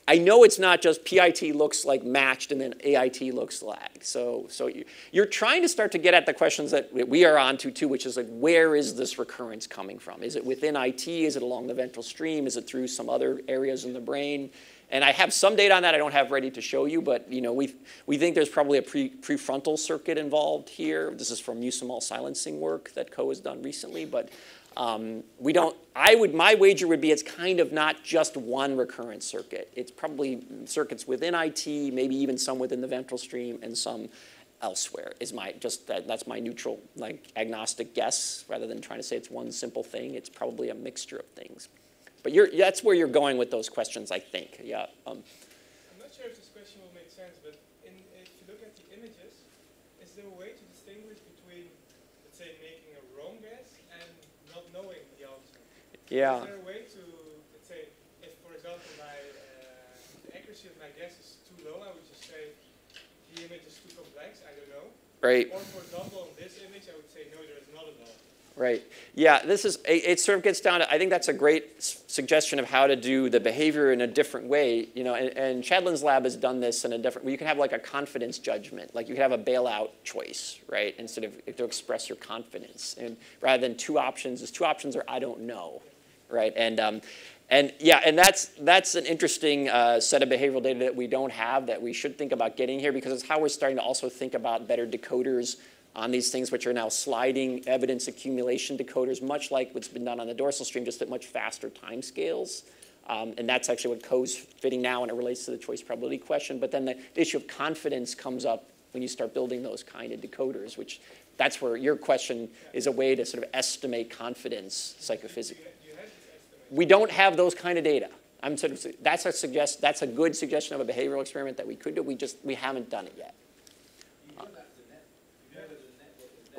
I know it's not just PIT looks like matched and then AIT looks lag. So, so you, you're trying to start to get at the questions that we are on to too, which is like, where is this recurrence coming from? Is it within IT? Is it along the ventral stream? Is it through some other areas in the brain? And I have some data on that I don't have ready to show you, but you know, we, we think there's probably a pre, prefrontal circuit involved here. This is from muscimol silencing work that Ko has done recently, but um, we don't, I would, my wager would be it's kind of not just one recurrent circuit. It's probably circuits within IT, maybe even some within the ventral stream and some elsewhere is my, just that, that's my neutral, like agnostic guess rather than trying to say it's one simple thing. It's probably a mixture of things. But that's where you're going with those questions, I think. Yeah. Um, I'm not sure if this question will make sense, but in, if you look at the images, is there a way to distinguish between, let's say, making a wrong guess and not knowing the answer? Yeah. Is there a way to, let's say, if, for example, my uh, accuracy of my guess is too low, I would just say the image is too complex, I don't know. Right. Or, for example, on this image, I would say, no, there is not a null. Right. Yeah, this is, it, it, sort of gets down to, I think that's a great suggestion of how to do the behavior in a different way. You know, and, and Shadlen's lab has done this in a different, well, you can have like a confidence judgment. Like you can have a bailout choice, right? Instead of to express your confidence. And rather than two options, is two options are I don't know, right? And, um, and yeah, and that's, that's an interesting uh, set of behavioral data that we don't have that we should think about getting here because it's how we're starting to also think about better decoders on these things, which are now sliding evidence accumulation decoders, much like what's been done on the dorsal stream, just at much faster time scales. Um, and that's actually what Ko's fitting now, and it relates to the choice probability question. But then the issue of confidence comes up when you start building those kind of decoders, which that's where your question is a way to sort of estimate confidence psychophysically. We don't have those kind of data. I'm sort of, that's a suggest, that's a good suggestion of a behavioral experiment that we could do. We just we haven't done it yet.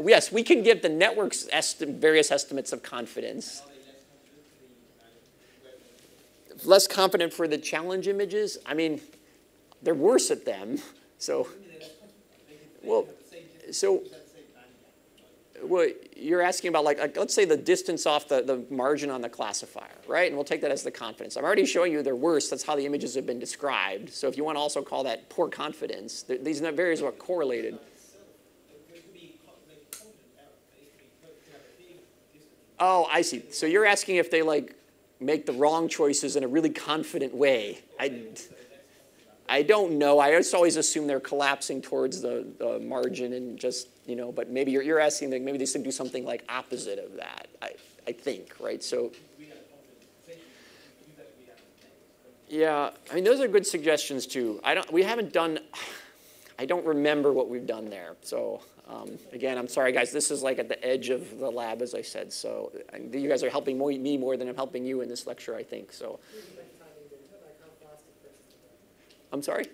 Yes, we can give the network's esti various estimates of confidence. Less confident for the challenge images? I mean, they're worse at them. So, well, so, well, you're asking about like, like, let's say the distance off the, the margin on the classifier, right? And we'll take that as the confidence. I'm already showing you they're worse. That's how the images have been described. So if you want to also call that poor confidence, these variables are correlated. Oh, I see. So you're asking if they like make the wrong choices in a really confident way. I, I don't know. I just always assume they're collapsing towards the, the margin and just, you know, but maybe you're, you're asking that maybe they should do something like opposite of that, I, I think, right? So, yeah, I mean, those are good suggestions too. I don't, we haven't done, I don't remember what we've done there. So um, again, I'm sorry, guys. This is like at the edge of the lab, as I said. So you guys are helping me more than I'm helping you in this lecture, I think. So. I'm sorry?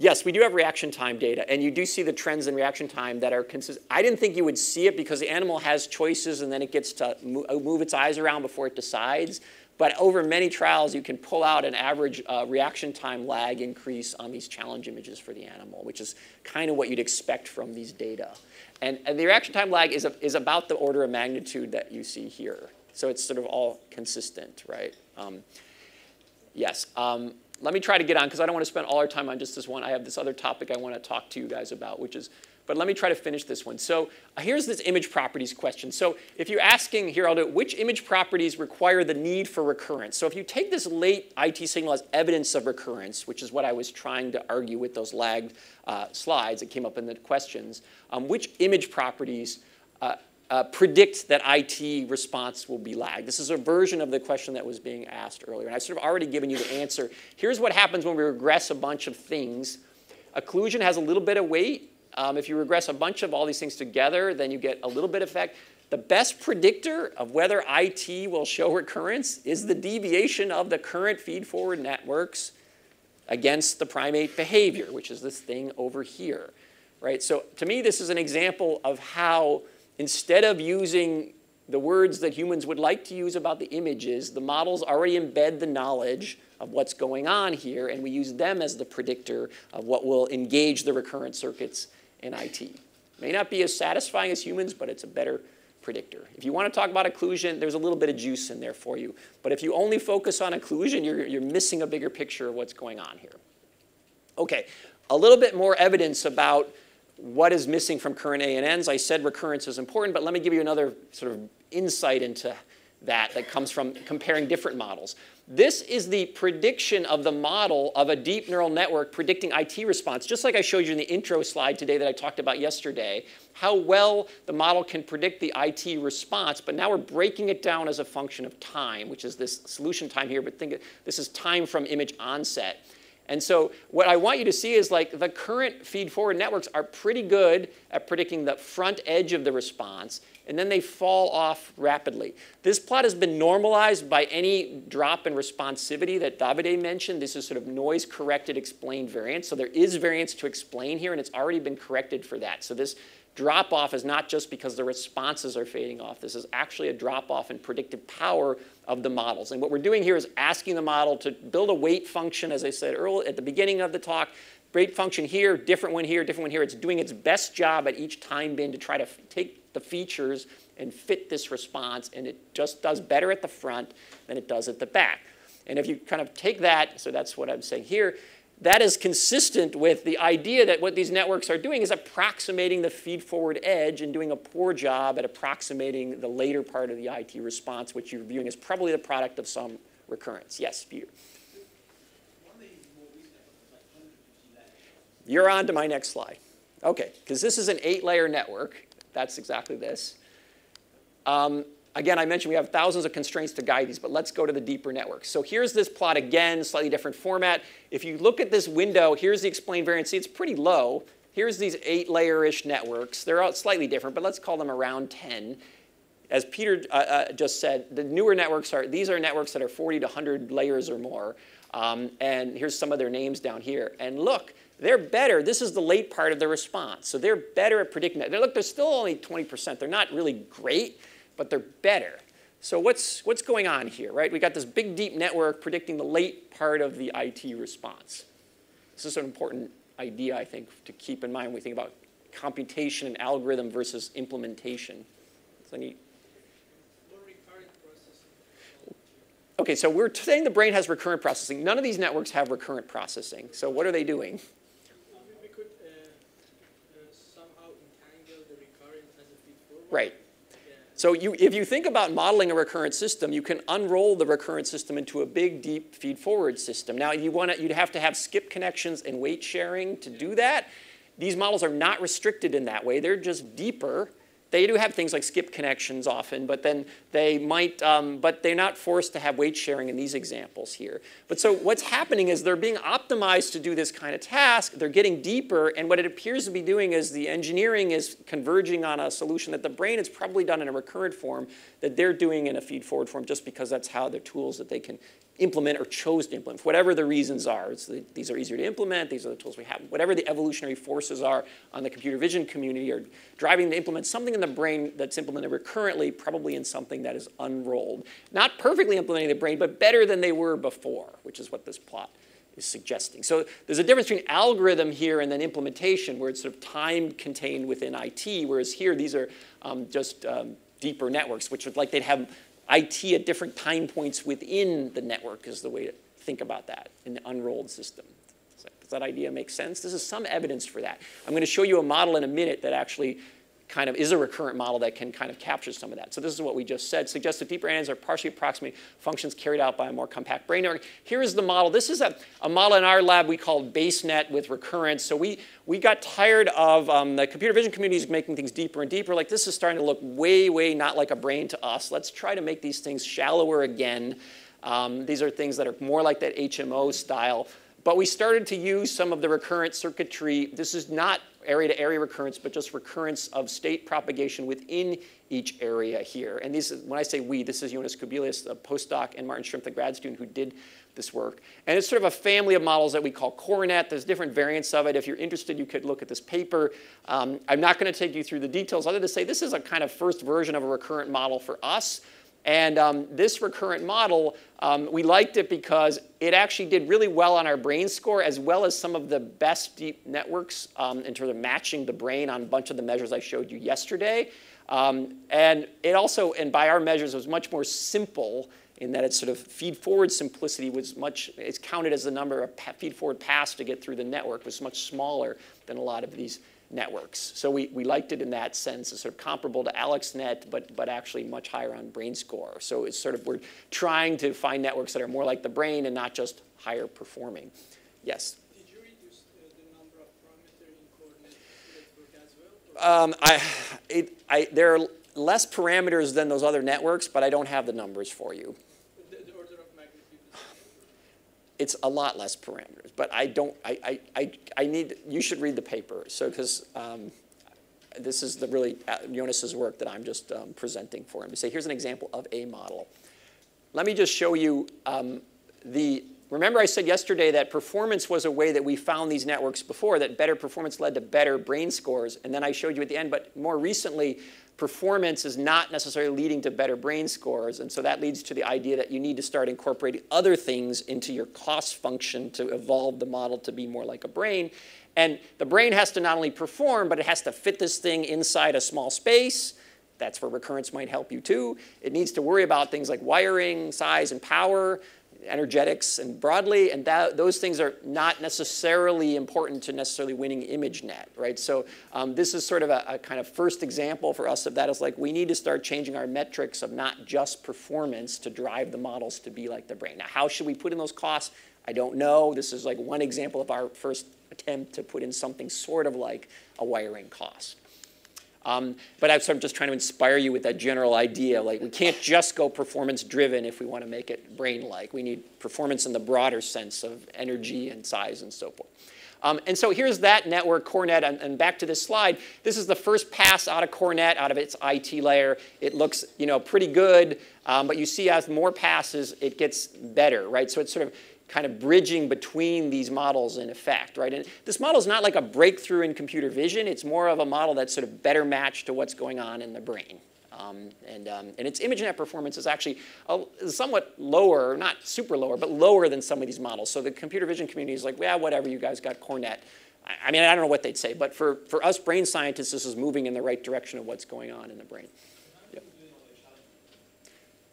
Yes, we do have reaction time data, and you do see the trends in reaction time that are consistent. I didn't think you would see it because the animal has choices and then it gets to move its eyes around before it decides. But over many trials, you can pull out an average uh, reaction time lag increase on these challenge images for the animal, which is kind of what you'd expect from these data. And, and the reaction time lag is, a, is about the order of magnitude that you see here. So it's sort of all consistent, right? Um, yes. Um, let me try to get on, because I don't want to spend all our time on just this one. I have this other topic I want to talk to you guys about, which is but let me try to finish this one. So uh, here's this image properties question. So if you're asking, here I'll do it, which image properties require the need for recurrence? So if you take this late IT signal as evidence of recurrence, which is what I was trying to argue with those lagged uh, slides that came up in the questions, um, which image properties uh, uh, predict that IT response will be lagged. This is a version of the question that was being asked earlier. And I've sort of already given you the answer. Here's what happens when we regress a bunch of things. Occlusion has a little bit of weight. Um, if you regress a bunch of all these things together, then you get a little bit of effect. The best predictor of whether IT will show recurrence is the deviation of the current feed-forward networks against the primate behavior, which is this thing over here, right? So to me, this is an example of how instead of using the words that humans would like to use about the images, the models already embed the knowledge of what's going on here, and we use them as the predictor of what will engage the recurrent circuits in IT. May not be as satisfying as humans, but it's a better predictor. If you want to talk about occlusion, there's a little bit of juice in there for you. But if you only focus on occlusion, you're, you're missing a bigger picture of what's going on here. Okay, a little bit more evidence about what is missing from current ANNs. I said recurrence is important, but let me give you another sort of insight into that that comes from comparing different models. This is the prediction of the model of a deep neural network predicting IT response, just like I showed you in the intro slide today that I talked about yesterday, how well the model can predict the IT response, but now we're breaking it down as a function of time, which is this solution time here, but think this is time from image onset. And so what I want you to see is like the current feed-forward networks are pretty good at predicting the front edge of the response, and then they fall off rapidly. This plot has been normalized by any drop in responsivity that Davide mentioned. This is sort of noise-corrected explained variance. So there is variance to explain here, and it's already been corrected for that. So this drop off is not just because the responses are fading off. This is actually a drop off in predictive power of the models. And what we're doing here is asking the model to build a weight function, as I said earlier at the beginning of the talk. Weight function here, different one here, different one here. It's doing its best job at each time bin to try to take the features and fit this response, and it just does better at the front than it does at the back. And if you kind of take that, so that's what I'm saying here, that is consistent with the idea that what these networks are doing is approximating the feed-forward edge and doing a poor job at approximating the later part of the IT response, which you're viewing as probably the product of some recurrence. Yes, Peter. You're on to my next slide. Okay, because this is an eight-layer network. That's exactly this. Um, Again, I mentioned we have thousands of constraints to guide these, but let's go to the deeper networks. So here's this plot again, slightly different format. If you look at this window, here's the explained variance. See, it's pretty low. Here's these eight layer-ish networks. They're all slightly different, but let's call them around 10. As Peter uh, uh, just said, the newer networks are, these are networks that are 40 to 100 layers or more. Um, and here's some of their names down here. And look, they're better. This is the late part of the response. So they're better at predicting that. Look, they're still only 20%. They're not really great, but they're better. So what's, what's going on here, right? We got this big, deep network predicting the late part of the IT response. This is an important idea, I think, to keep in mind when we think about computation and algorithm versus implementation. So any, Okay, so we're saying the brain has recurrent processing. None of these networks have recurrent processing. So what are they doing? Could uh, uh, the recurrent as a feed forward. Right. So you, if you think about modeling a recurrent system, you can unroll the recurrent system into a big, deep feed-forward system. Now, you want to, you'd have to have skip connections and weight sharing to do that. These models are not restricted in that way. They're just deeper they do have things like skip connections often, but then they might, um, but they're not forced to have weight sharing in these examples here. But so what's happening is they're being optimized to do this kind of task. They're getting deeper, and what it appears to be doing is the engineering is converging on a solution that the brain has probably done in a recurrent form that they're doing in a feed-forward form just because that's how the tools that they can implement or chose to implement, whatever the reasons are. The, these are easier to implement, these are the tools we have. Whatever the evolutionary forces are on the computer vision community are driving to implement something in the brain that's implemented recurrently, probably in something that is unrolled. Not perfectly implementing the brain, but better than they were before, which is what this plot is suggesting. So there's a difference between algorithm here and then implementation, where it's sort of time contained within IT, whereas here these are um, just um, deeper networks, which would like they'd have IT at different time points within the network is the way to think about that in the unrolled system. Does that idea make sense? This is some evidence for that. I'm going to show you a model in a minute that actually kind of is a recurrent model that can kind of capture some of that. So this is what we just said. Suggested deeper ANNs are partially approximate functions carried out by a more compact brain network. Here is the model. This is a, a model in our lab we called BaseNet with recurrence. So we, we got tired of um, the computer vision communities making things deeper and deeper. Like this is starting to look way, way not like a brain to us. Let's try to make these things shallower again. Um, these are things that are more like that HMO style but we started to use some of the recurrent circuitry. This is not area to area recurrence, but just recurrence of state propagation within each area here. And these, when I say we, this is Jonas Kubilius, the postdoc, and Martin Schrimpf, the grad student who did this work. And it's sort of a family of models that we call CORnet. There's different variants of it. If you're interested, you could look at this paper. Um, I'm not going to take you through the details other than to say this is a kind of first version of a recurrent model for us. And um, this recurrent model, um, we liked it because it actually did really well on our brain score, as well as some of the best deep networks um, in terms of matching the brain on a bunch of the measures I showed you yesterday. Um, and it also, and by our measures, was much more simple in that its sort of feed-forward simplicity was much, it's counted as the number of feed-forward pass to get through the network was much smaller than a lot of these networks. So we, we liked it in that sense. It's sort of comparable to AlexNet, but, but actually much higher on brain score. So it's sort of, we're trying to find networks that are more like the brain and not just higher performing. Yes? Did you reduce the number of parameters in CORnet network as well? Um, I, it, I, there are less parameters than those other networks, but I don't have the numbers for you. The, the order of magnitude is It's a lot less parameters, but I don't, I, I, I, I need, you should read the paper. So, because um, this is the really uh, Jonas's work that I'm just um, presenting for him. To say, here's an example of a model. Let me just show you um, the, remember I said yesterday that performance was a way that we found these networks before, that better performance led to better brain scores. And then I showed you at the end, but more recently, performance is not necessarily leading to better brain scores. And so that leads to the idea that you need to start incorporating other things into your cost function to evolve the model to be more like a brain. And the brain has to not only perform, but it has to fit this thing inside a small space. That's where recurrence might help you too. It needs to worry about things like wiring, size, and power, energetics, and broadly. And that, those things are not necessarily important to necessarily winning ImageNet, right? So um, this is sort of a, a kind of first example for us of that is like we need to start changing our metrics of not just performance to drive the models to be like the brain. Now, how should we put in those costs? I don't know. This is like one example of our first attempt to put in something sort of like a wiring cost. Um, but I'm sort of just trying to inspire you with that general idea. Like, we can't just go performance driven if we want to make it brain like. We need performance in the broader sense of energy and size and so forth. Um, and so here's that network, CORnet, and, and, back to this slide. This is the first pass out of CORnet, out of its IT layer. It looks, you know, pretty good, um, but you see as more passes, it gets better, right? So it's sort of kind of bridging between these models in effect, right? And this model is not like a breakthrough in computer vision. It's more of a model that's sort of better matched to what's going on in the brain. Um, and, um, and its ImageNet performance is actually a, somewhat lower, not super lower, but lower than some of these models. So the computer vision community is like, yeah, whatever, you guys got CORnet. I, I mean, I don't know what they'd say, but for, for us brain scientists, this is moving in the right direction of what's going on in the brain. Yep.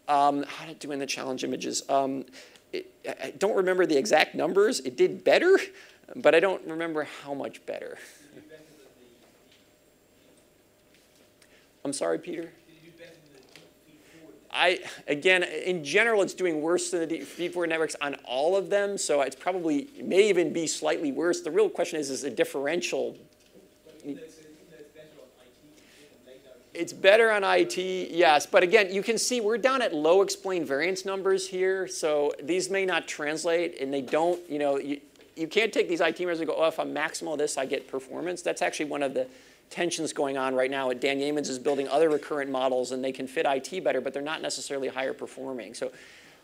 Um, how to do in the challenge images? It, I don't remember the exact numbers. It did better, but I don't remember how much better. I'm sorry, Peter? I, again, in general, it's doing worse than the feed-forward networks on all of them, so it's probably, it may even be slightly worse. The real question is, is a differential. It's better on IT, yes. But again, you can see we're down at low explained variance numbers here. So these may not translate, and they don't, you know, you, you can't take these IT measures and go, oh, if I'm maximal this, I get performance. That's actually one of the tensions going on right now. Dan Yamins is building other recurrent models, and they can fit IT better, but they're not necessarily higher performing. So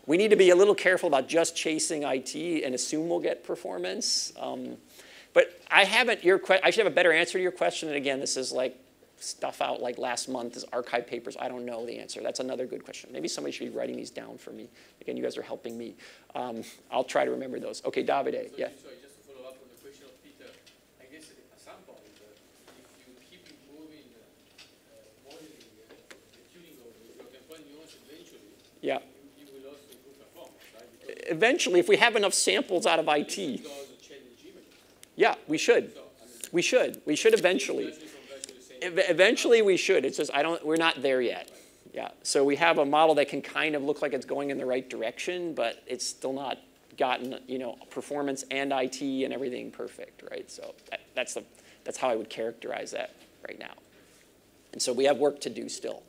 we need to be a little careful about just chasing IT and assume we'll get performance. Um, but I haven't, your I should have a better answer to your question. And again, this is like stuff out like last month as arXiv papers. I don't know the answer. That's another good question. Maybe somebody should be writing these down for me. Again, you guys are helping me. Um, I'll try to remember those. Okay, Davide, So yeah. just- Sorry, just to follow up on the question of Peter, I guess at some point, uh, if you keep improving uh, uh, modeling, uh, the tuning of companions eventually, Yeah. you, you will also improve performance, right? Because Eventually, if we have enough samples out of it IT, does change images. yeah, we should. So, I mean, We should. We should eventually. Eventually, we should. It's just I don't. We're not there yet. Yeah. So we have a model that can kind of look like it's going in the right direction, but it's still not gotten you know performance and IT and everything perfect, right? So that, that's the that's how I would characterize that right now. And so we have work to do still.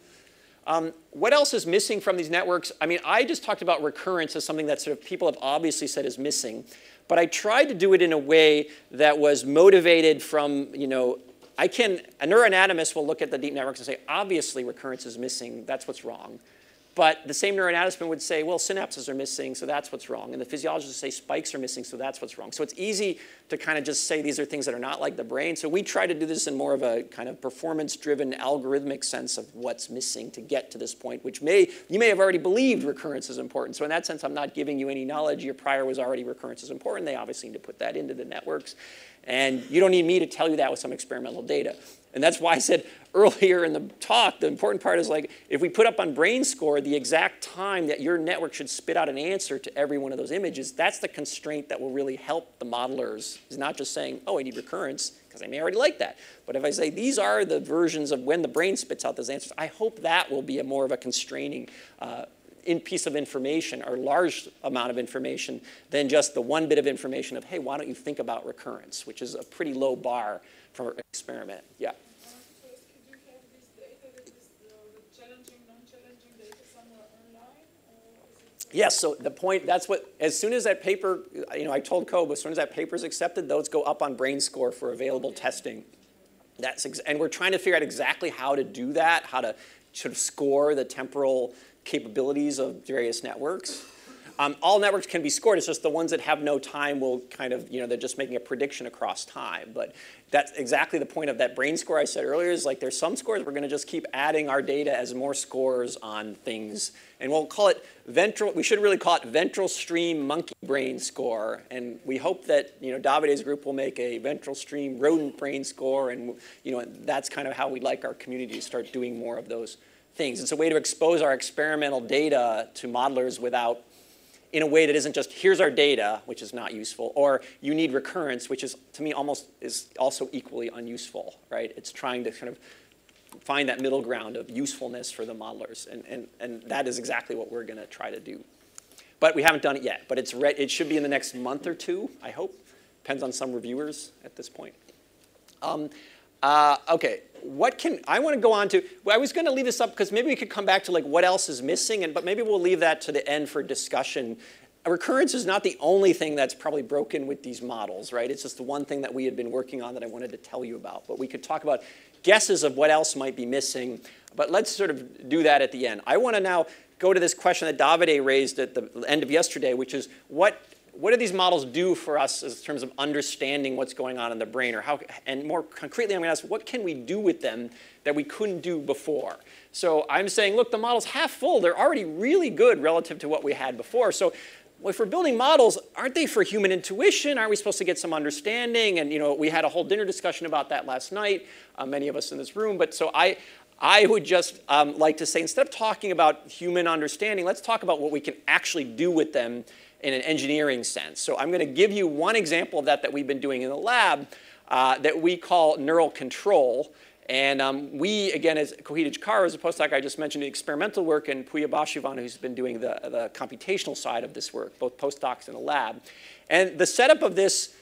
Um, what else is missing from these networks? I mean, I just talked about recurrence as something that sort of people have obviously said is missing, but I tried to do it in a way that was motivated from, you know, I can, a neuroanatomist will look at the deep networks and say, obviously recurrence is missing, that's what's wrong. But the same neuroanatomist would say, well, synapses are missing, so that's what's wrong. And the physiologists would say spikes are missing, so that's what's wrong. So it's easy to kind of just say these are things that are not like the brain. So we try to do this in more of a kind of performance-driven, algorithmic sense of what's missing to get to this point, which may, you may have already believed recurrence is important. So in that sense, I'm not giving you any knowledge. Your prior was already recurrence is important. They obviously need to put that into the networks. And you don't need me to tell you that with some experimental data. And that's why I said earlier in the talk, the important part is like, if we put up on BrainScore the exact time that your network should spit out an answer to every one of those images, that's the constraint that will really help the modelers. Is not just saying, oh, I need recurrence, because I may already like that. But if I say, these are the versions of when the brain spits out those answers, I hope that will be a more of a constraining uh, in piece of information or large amount of information than just the one bit of information of, hey, why don't you think about recurrence, which is a pretty low bar for experiment. Yeah. First, could you have this data that is the, the challenging, non-challenging data somewhere online, or is it? Yes, so the point, that's what, as soon as that paper, you know, I told Kobe, as soon as that paper is accepted, those go up on brain score for available testing. That's ex- and we're trying to figure out exactly how to do that, how to sort of score the temporal capabilities of various networks. Um, all networks can be scored. It's just the ones that have no time will kind of, you know, they're just making a prediction across time. But that's exactly the point of that brain score I said earlier is like there's some scores we're going to just keep adding our data as more scores on things. And we'll call it ventral, we should really call it ventral stream monkey brain score. And we hope that, you know, Davide's group will make a ventral stream rodent brain score. And, you know, that's kind of how we'd like our community to start doing more of those things. It's a way to expose our experimental data to modelers without in a way that isn't just here's our data, which is not useful, or you need recurrence, which is to me almost is also equally unuseful, right? It's trying to kind of find that middle ground of usefulness for the modelers, and, and, and that is exactly what we're going to try to do. But we haven't done it yet, but it's it should be in the next month or two, I hope. Depends on some reviewers at this point. Um, uh, okay, what can I want to go on to? I was going to leave this up because maybe we could come back to like what else is missing, and but maybe we'll leave that to the end for discussion. A recurrence is not the only thing that's probably broken with these models, right? It's just the one thing that we had been working on that I wanted to tell you about. But we could talk about guesses of what else might be missing. But let's sort of do that at the end. I want to now go to this question that Davide raised at the end of yesterday, which is what what do these models do for us in terms of understanding what's going on in the brain? Or how and more concretely i'm going to ask what can we do with them that we couldn't do before? So i'm saying look the model's half full. They're already really good relative to what we had before. So if we're building models aren't they for human intuition? Aren't we supposed to get some understanding? And you know we had a whole dinner discussion about that last night uh, many of us in this room. But so i I would just um, like to say, instead of talking about human understanding, let's talk about what we can actually do with them in an engineering sense. So I'm going to give you one example of that that we've been doing in the lab uh, that we call neural control. And um, we, again, as Kohitij Kar, as a postdoc, I just mentioned the experimental work, and Pouya Bashivan, who's been doing the, the computational side of this work, both postdocs in the lab. And the setup of this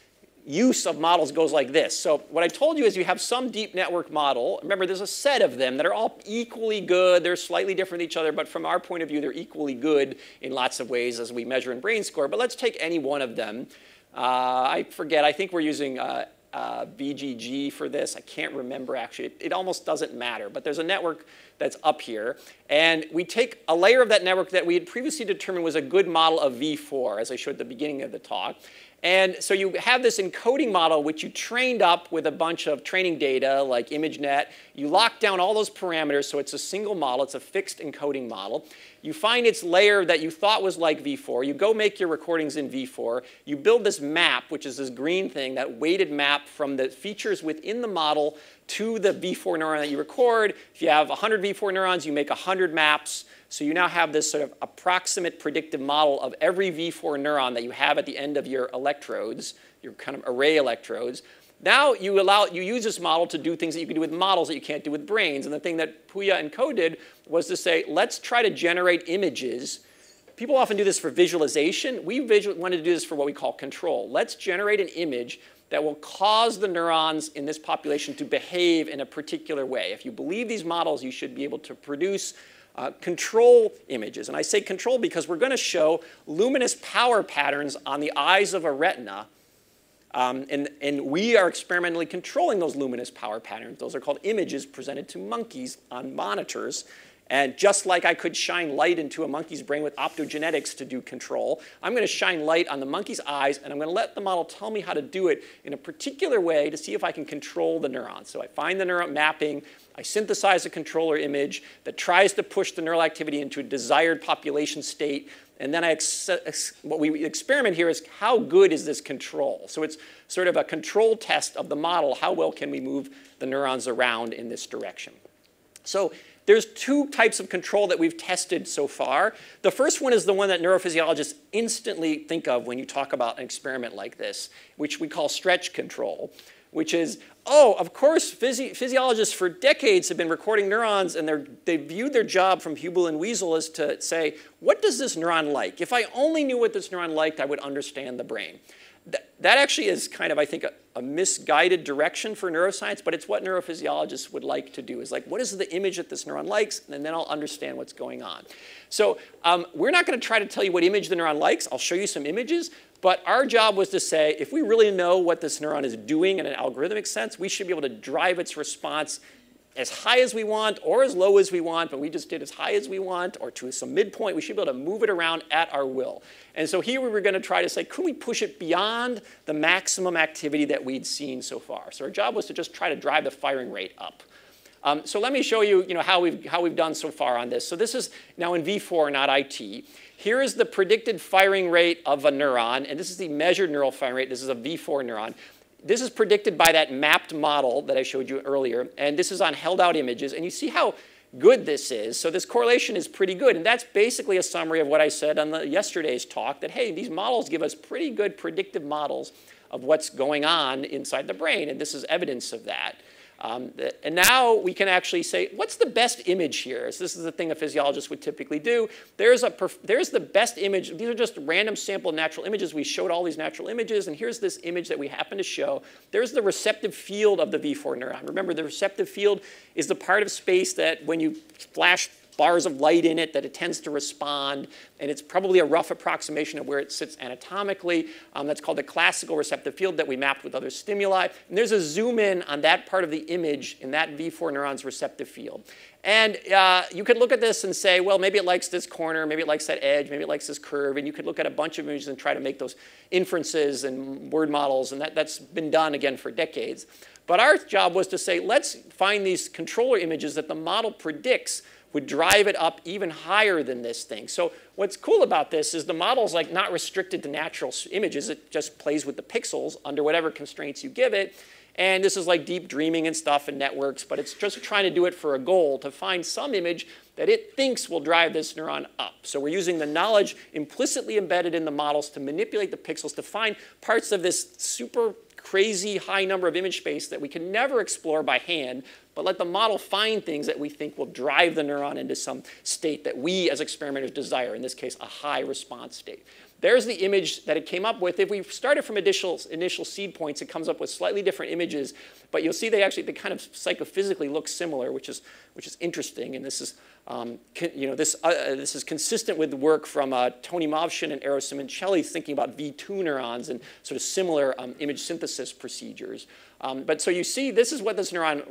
use of models goes like this. So what I told you is you have some deep network model. Remember, there's a set of them that are all equally good. They're slightly different each other, but from our point of view, they're equally good in lots of ways as we measure in brain score. But let's take any one of them. Uh, I forget, I think we're using uh, uh, VGG for this. I can't remember actually. It, it, almost doesn't matter, but there's a network that's up here. And we take a layer of that network that we had previously determined was a good model of V4, as I showed at the beginning of the talk. And so you have this encoding model which you trained up with a bunch of training data like ImageNet. You lock down all those parameters so it's a single model, it's a fixed encoding model. You find its layer that you thought was like V4. You go make your recordings in V4. You build this map, which is this green thing, that weighted map from the features within the model to the V4 neuron that you record. If you have 100 V4 neurons, you make 100 maps. So you now have this sort of approximate predictive model of every V4 neuron that you have at the end of your electrodes, your kind of array electrodes. Now you allow you use this model to do things that you can do with models that you can't do with brains. And the thing that Pouya and Ko did was to say, let's try to generate images. People often do this for visualization. We visual, wanted to do this for what we call control. Let's generate an image that will cause the neurons in this population to behave in a particular way. If you believe these models, you should be able to produce uh, control images. And I say control because we're going to show luminous power patterns on the eyes of a retina. Um, and, and we are experimentally controlling those luminous power patterns. Those are called images presented to monkeys on monitors. And just like I could shine light into a monkey's brain with optogenetics to do control, I'm going to shine light on the monkey's eyes, and I'm going to let the model tell me how to do it in a particular way to see if I can control the neurons. So I find the neuron mapping, I synthesize a controller image that tries to push the neural activity into a desired population state, and then I what we experiment here is how good is this control? So it's sort of a control test of the model. How well can we move the neurons around in this direction? So there's two types of control that we've tested so far. The first one is the one that neurophysiologists instantly think of when you talk about an experiment like this, which we call stretch control, which is, oh, of course, physi physiologists for decades have been recording neurons and they viewed their job from Hubel and Wiesel as to say, what does this neuron like? If I only knew what this neuron liked, I would understand the brain. That, actually is kind of, I think, a, a, misguided direction for neuroscience, but it's what neurophysiologists would like to do is like, what is the image that this neuron likes? And then I'll understand what's going on. So um, we're not going to try to tell you what image the neuron likes. I'll show you some images. But our job was to say, if we really know what this neuron is doing in an algorithmic sense, we should be able to drive its response as high as we want or as low as we want, but we just did as high as we want or to some midpoint. We should be able to move it around at our will. And so here we were going to try to say, could we push it beyond the maximum activity that we'd seen so far? So our job was to just try to drive the firing rate up. Um, so let me show you, you know, how, we've, how we've done so far on this. So this is now in V4, not IT. Here is the predicted firing rate of a neuron, and this is the measured neural firing rate. This is a V4 neuron. This is predicted by that mapped model that I showed you earlier, and this is on held out images, and you see how good this is. So this correlation is pretty good, and that's basically a summary of what I said on the, yesterday's talk, that hey, these models give us pretty good predictive models of what's going on inside the brain, and this is evidence of that. Um, and now we can actually say, what's the best image here? So this is the thing a physiologist would typically do. There's, a there's the best image. These are just random sample natural images. We showed all these natural images, and here's this image that we happen to show. There's the receptive field of the V4 neuron. Remember, the receptive field is the part of space that when you flash bars of light in it that it tends to respond, and it's probably a rough approximation of where it sits anatomically. Um, that's called the classical receptive field that we mapped with other stimuli. And there's a zoom in on that part of the image in that V4 neuron's receptive field. And uh, you could look at this and say, well, maybe it likes this corner, maybe it likes that edge, maybe it likes this curve, and you could look at a bunch of images and try to make those inferences and word models, and that, that's been done again for decades. But our job was to say, let's find these controller images that the model predicts would drive it up even higher than this thing. So what's cool about this is the model's like not restricted to natural images. It just plays with the pixels under whatever constraints you give it. And this is like deep dreaming and stuff and networks, but it's just trying to do it for a goal to find some image that it thinks will drive this neuron up. So we're using the knowledge implicitly embedded in the models to manipulate the pixels to find parts of this super crazy high number of image space that we can never explore by hand, but let the model find things that we think will drive the neuron into some state that we as experimenters desire, in this case, a high response state. There's the image that it came up with. If we started from initial, initial seed points, it comes up with slightly different images, but you'll see they actually, they kind of psychophysically look similar, which is, which is interesting, and this is, um, you know, this, uh, this is consistent with work from uh, Tony Movshon and Eero Simoncelli thinking about V2 neurons and sort of similar um, image synthesis procedures. Um, but so you see, this is what this neuron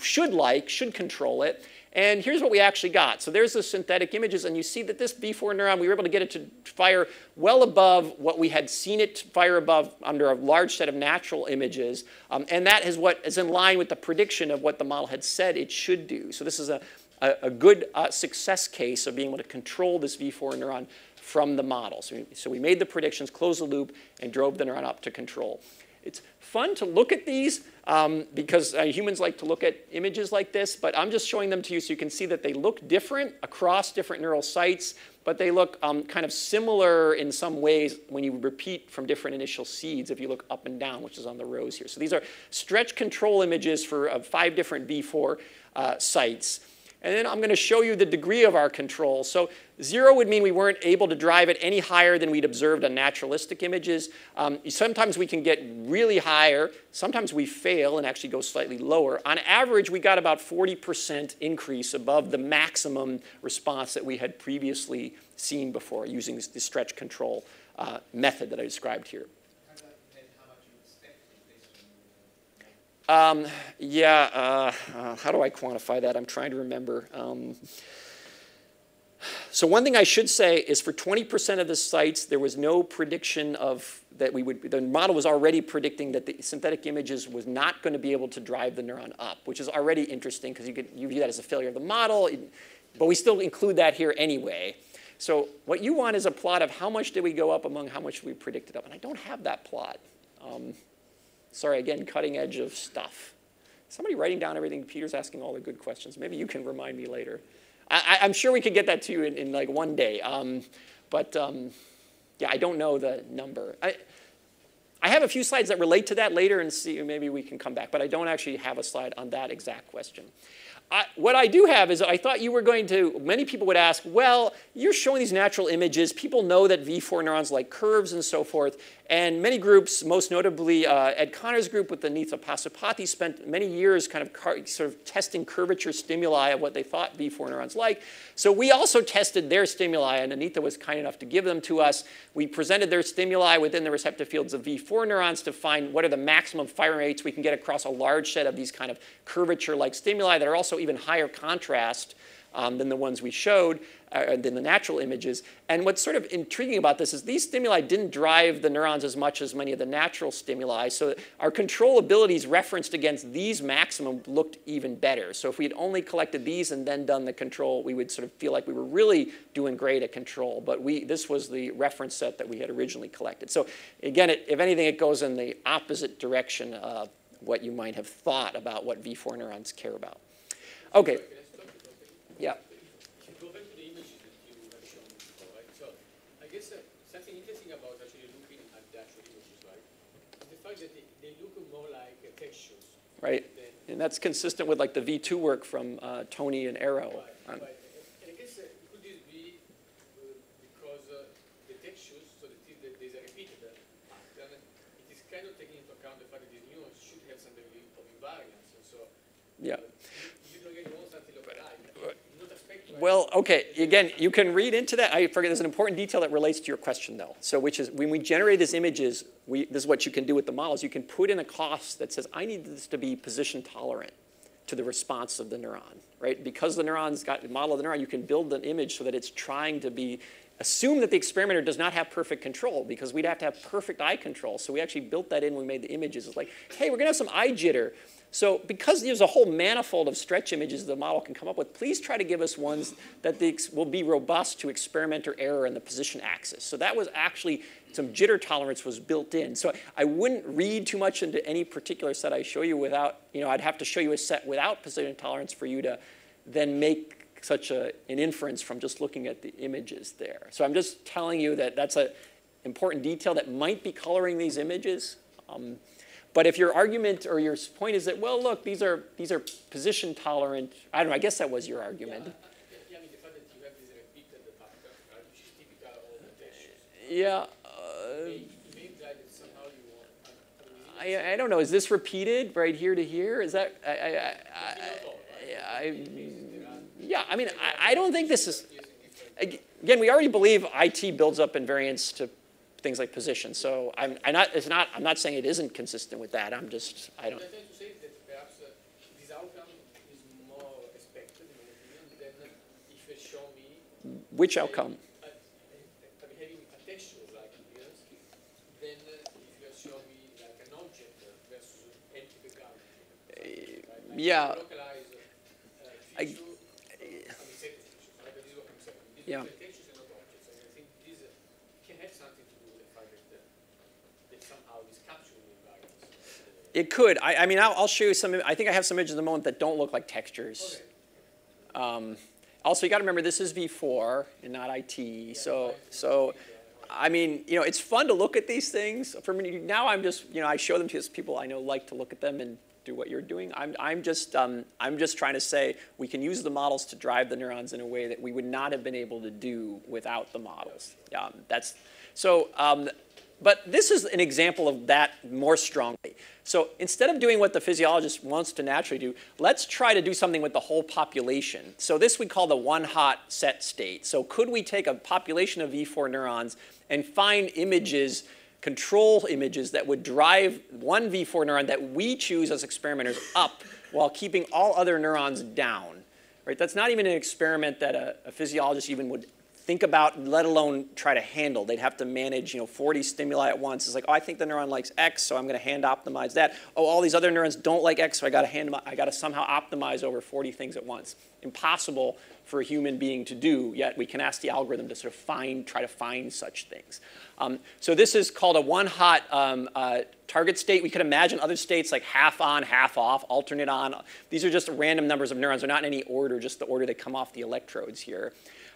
should like, should control it. And here's what we actually got. So there's the synthetic images, and you see that this V4 neuron, we were able to get it to fire well above what we had seen it fire above under a large set of natural images. Um, and that is what is in line with the prediction of what the model had said it should do. So this is a, a, a good uh, success case of being able to control this V4 neuron from the model. So we, so we made the predictions, closed the loop, and drove the neuron up to control. It's fun to look at these um, because uh, humans like to look at images like this, but I'm just showing them to you so you can see that they look different across different neural sites, but they look um, kind of similar in some ways when you repeat from different initial seeds if you look up and down, which is on the rows here. So these are stretch control images for uh, five different V4 uh, sites. And then I'm going to show you the degree of our control. So zero would mean we weren't able to drive it any higher than we'd observed on naturalistic images. Um, sometimes we can get really higher. Sometimes we fail and actually go slightly lower. On average, we got about 40% increase above the maximum response that we had previously seen before using this stretch control uh, method that I described here. Um, yeah, uh, uh, how do I quantify that? I'm trying to remember. Um, so one thing I should say is for 20% of the sites, there was no prediction of that we would, the model was already predicting that the synthetic images was not going to be able to drive the neuron up, which is already interesting because you, you view that as a failure of the model, but we still include that here anyway. So what you want is a plot of how much did we go up among how much we predicted up, and I don't have that plot. Um, Sorry, again, cutting edge of stuff. Somebody writing down everything. Peter's asking all the good questions. Maybe you can remind me later. I, am sure we could get that to you in, in like one day. Um, but um, yeah, I don't know the number. I, I have a few slides that relate to that later and see maybe we can come back, but I don't actually have a slide on that exact question. I, what I do have is I thought you were going to, many people would ask, well, you're showing these natural images. People know that V4 neurons like curves and so forth. And many groups, most notably uh, Ed Connor's group with Anitha Pasupathy, spent many years kind of sort of testing curvature stimuli of what they thought V4 neurons like. So we also tested their stimuli, and Anitha was kind enough to give them to us. We presented their stimuli within the receptive fields of V4 neurons to find what are the maximum firing rates we can get across a large set of these kind of curvature-like stimuli that are also even higher contrast um, than the ones we showed, uh, than the natural images. And what's sort of intriguing about this is these stimuli didn't drive the neurons as much as many of the natural stimuli. So our control abilities referenced against these maximum looked even better. So if we had only collected these and then done the control, we would sort of feel like we were really doing great at control. But we, this was the reference set that we had originally collected. So again, it, if anything, it goes in the opposite direction of what you might have thought about what V4 neurons care about. Okay. Yeah. Go back to the images that you have shown before, right? So I guess uh, something interesting about actually looking at the actual images, right, is the fact that they, they look more like uh, textures. Right. And that's consistent with like the V2 work from uh, Tony and Eero. Right, right. Could this be because the textures, so that there's a it is kind of taking into account the fact that these neurons should have some degree of invariance. And so Yeah. you don't get want something look alike. Not expect Well, okay, again, you can read into that. I forget there's an important detail that relates to your question, though. So, which is when we generate these images, we, this is what you can do with the models. You can put in a cost that says, I need this to be position tolerant to the response of the neuron, right? Because the neuron's got the model of the neuron, you can build an image so that it's trying to be, assume that the experimenter does not have perfect control because we'd have to have perfect eye control. So we actually built that in when we made the images. It's like, hey, we're gonna have some eye jitter. So because there's a whole manifold of stretch images the model can come up with, please try to give us ones that will be robust to experimenter error in the position axis. So that was actually, some jitter tolerance was built in. So I wouldn't read too much into any particular set I show you without, you know, I'd have to show you a set without position tolerance for you to then make such a, an inference from just looking at the images there. So I'm just telling you that that's an important detail that might be coloring these images. Um, but if your argument or your point is that, well, look, these are, these are position tolerant, I don't know, I guess that was your argument. Yeah, yeah, I mean, the fact that you have this repeated pattern, right, which is typical of the textures, Yeah. Uh, may, may imply that somehow you want, I mean, is it I, don't know. Is this repeated right here to here? Is that I, I, I, I, yeah? I mean, I, I don't think this is. Again, we already believe IT builds up invariance to things like position. So I'm, I'm not. It's not. I'm not saying it isn't consistent with that. I'm just. I don't. Trying to say that perhaps uh, this outcome is more expected, in my opinion, than if you show me Which outcome? uh, uh, having It could. I, I mean, I'll, I'll show you some. I think I have some images at the moment that don't look like textures. Okay. Um, also, you got to remember this is V4 and not IT. So, so, I mean, you know, it's fun to look at these things. For me now, I'm just, you know, I show them to people I know like to look at them, and do what you're doing. I'm, I'm, just, um, I'm just trying to say we can use the models to drive the neurons in a way that we would not have been able to do without the models. Um, that's, so, um, but this is an example of that more strongly. So instead of doing what the physiologist wants to naturally do, let's try to do something with the whole population. So this we call the one hot set state. So could we take a population of V4 neurons and find images control images that would drive one V4 neuron that we choose as experimenters up while keeping all other neurons down. Right? That's not even an experiment that a, a physiologist even would think about, let alone try to handle. They'd have to manage, you know, 40 stimuli at once. It's like, oh, I think the neuron likes X, so I'm going to hand optimize that. Oh, all these other neurons don't like X, so I got to hand, I got to somehow optimize over 40 things at once. Impossible for a human being to do. Yet we can ask the algorithm to sort of find, try to find such things. Um, so this is called a one-hot um, uh, target state. We could imagine other states like half on, half off, alternate on. These are just random numbers of neurons. They're not in any order, just the order they come off the electrodes here.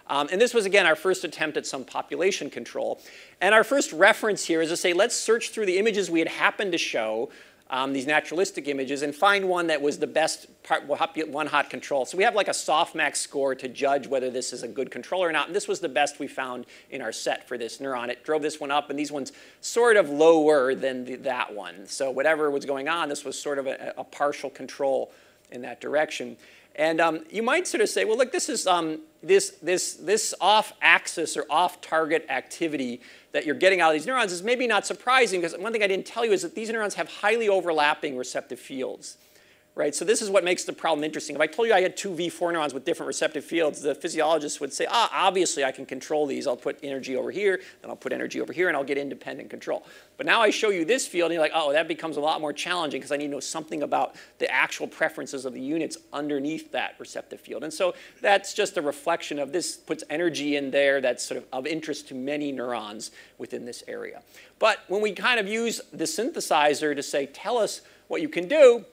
Um, and this was, again, our first attempt at some population control. And our first reference here is to say, let's search through the images we had happened to show um, these naturalistic images and find one that was the best part, one hot control. So we have like a softmax score to judge whether this is a good control or not. And this was the best we found in our set for this neuron. It drove this one up, and these ones sort of lower than the, that one. So whatever was going on, this was sort of a, a partial control in that direction. And um, you might sort of say, well, look, this is um, this, this, this off-axis or off-target activity that you're getting out of these neurons is maybe not surprising because one thing I didn't tell you is that these neurons have highly overlapping receptive fields right? So this is what makes the problem interesting. If I told you I had two V4 neurons with different receptive fields, the physiologist would say, ah, obviously I can control these. I'll put energy over here, then I'll put energy over here, and I'll get independent control. But now I show you this field, and you're like, oh, that becomes a lot more challenging because I need to know something about the actual preferences of the units underneath that receptive field. And so that's just a reflection of this puts energy in there that's sort of of interest to many neurons within this area. But when we kind of use the synthesizer to say, tell us what you can do,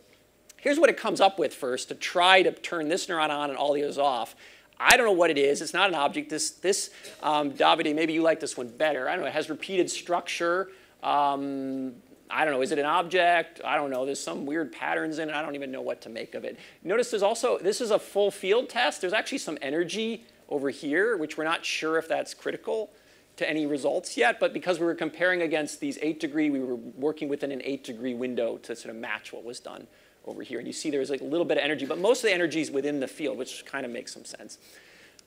Here's what it comes up with first to try to turn this neuron on and all the others off. I don't know what it is. It's not an object. This, this um, Davide, maybe you like this one better. I don't know. It has repeated structure. Um, I don't know. Is it an object? I don't know. There's some weird patterns in it. I don't even know what to make of it. Notice there's also, this is a full field test. There's actually some energy over here, which we're not sure if that's critical to any results yet. But because we were comparing against these 8 degree, we were working within an 8 degree window to sort of match what was done over here. And you see there's like a little bit of energy, but most of the energy is within the field, which kind of makes some sense.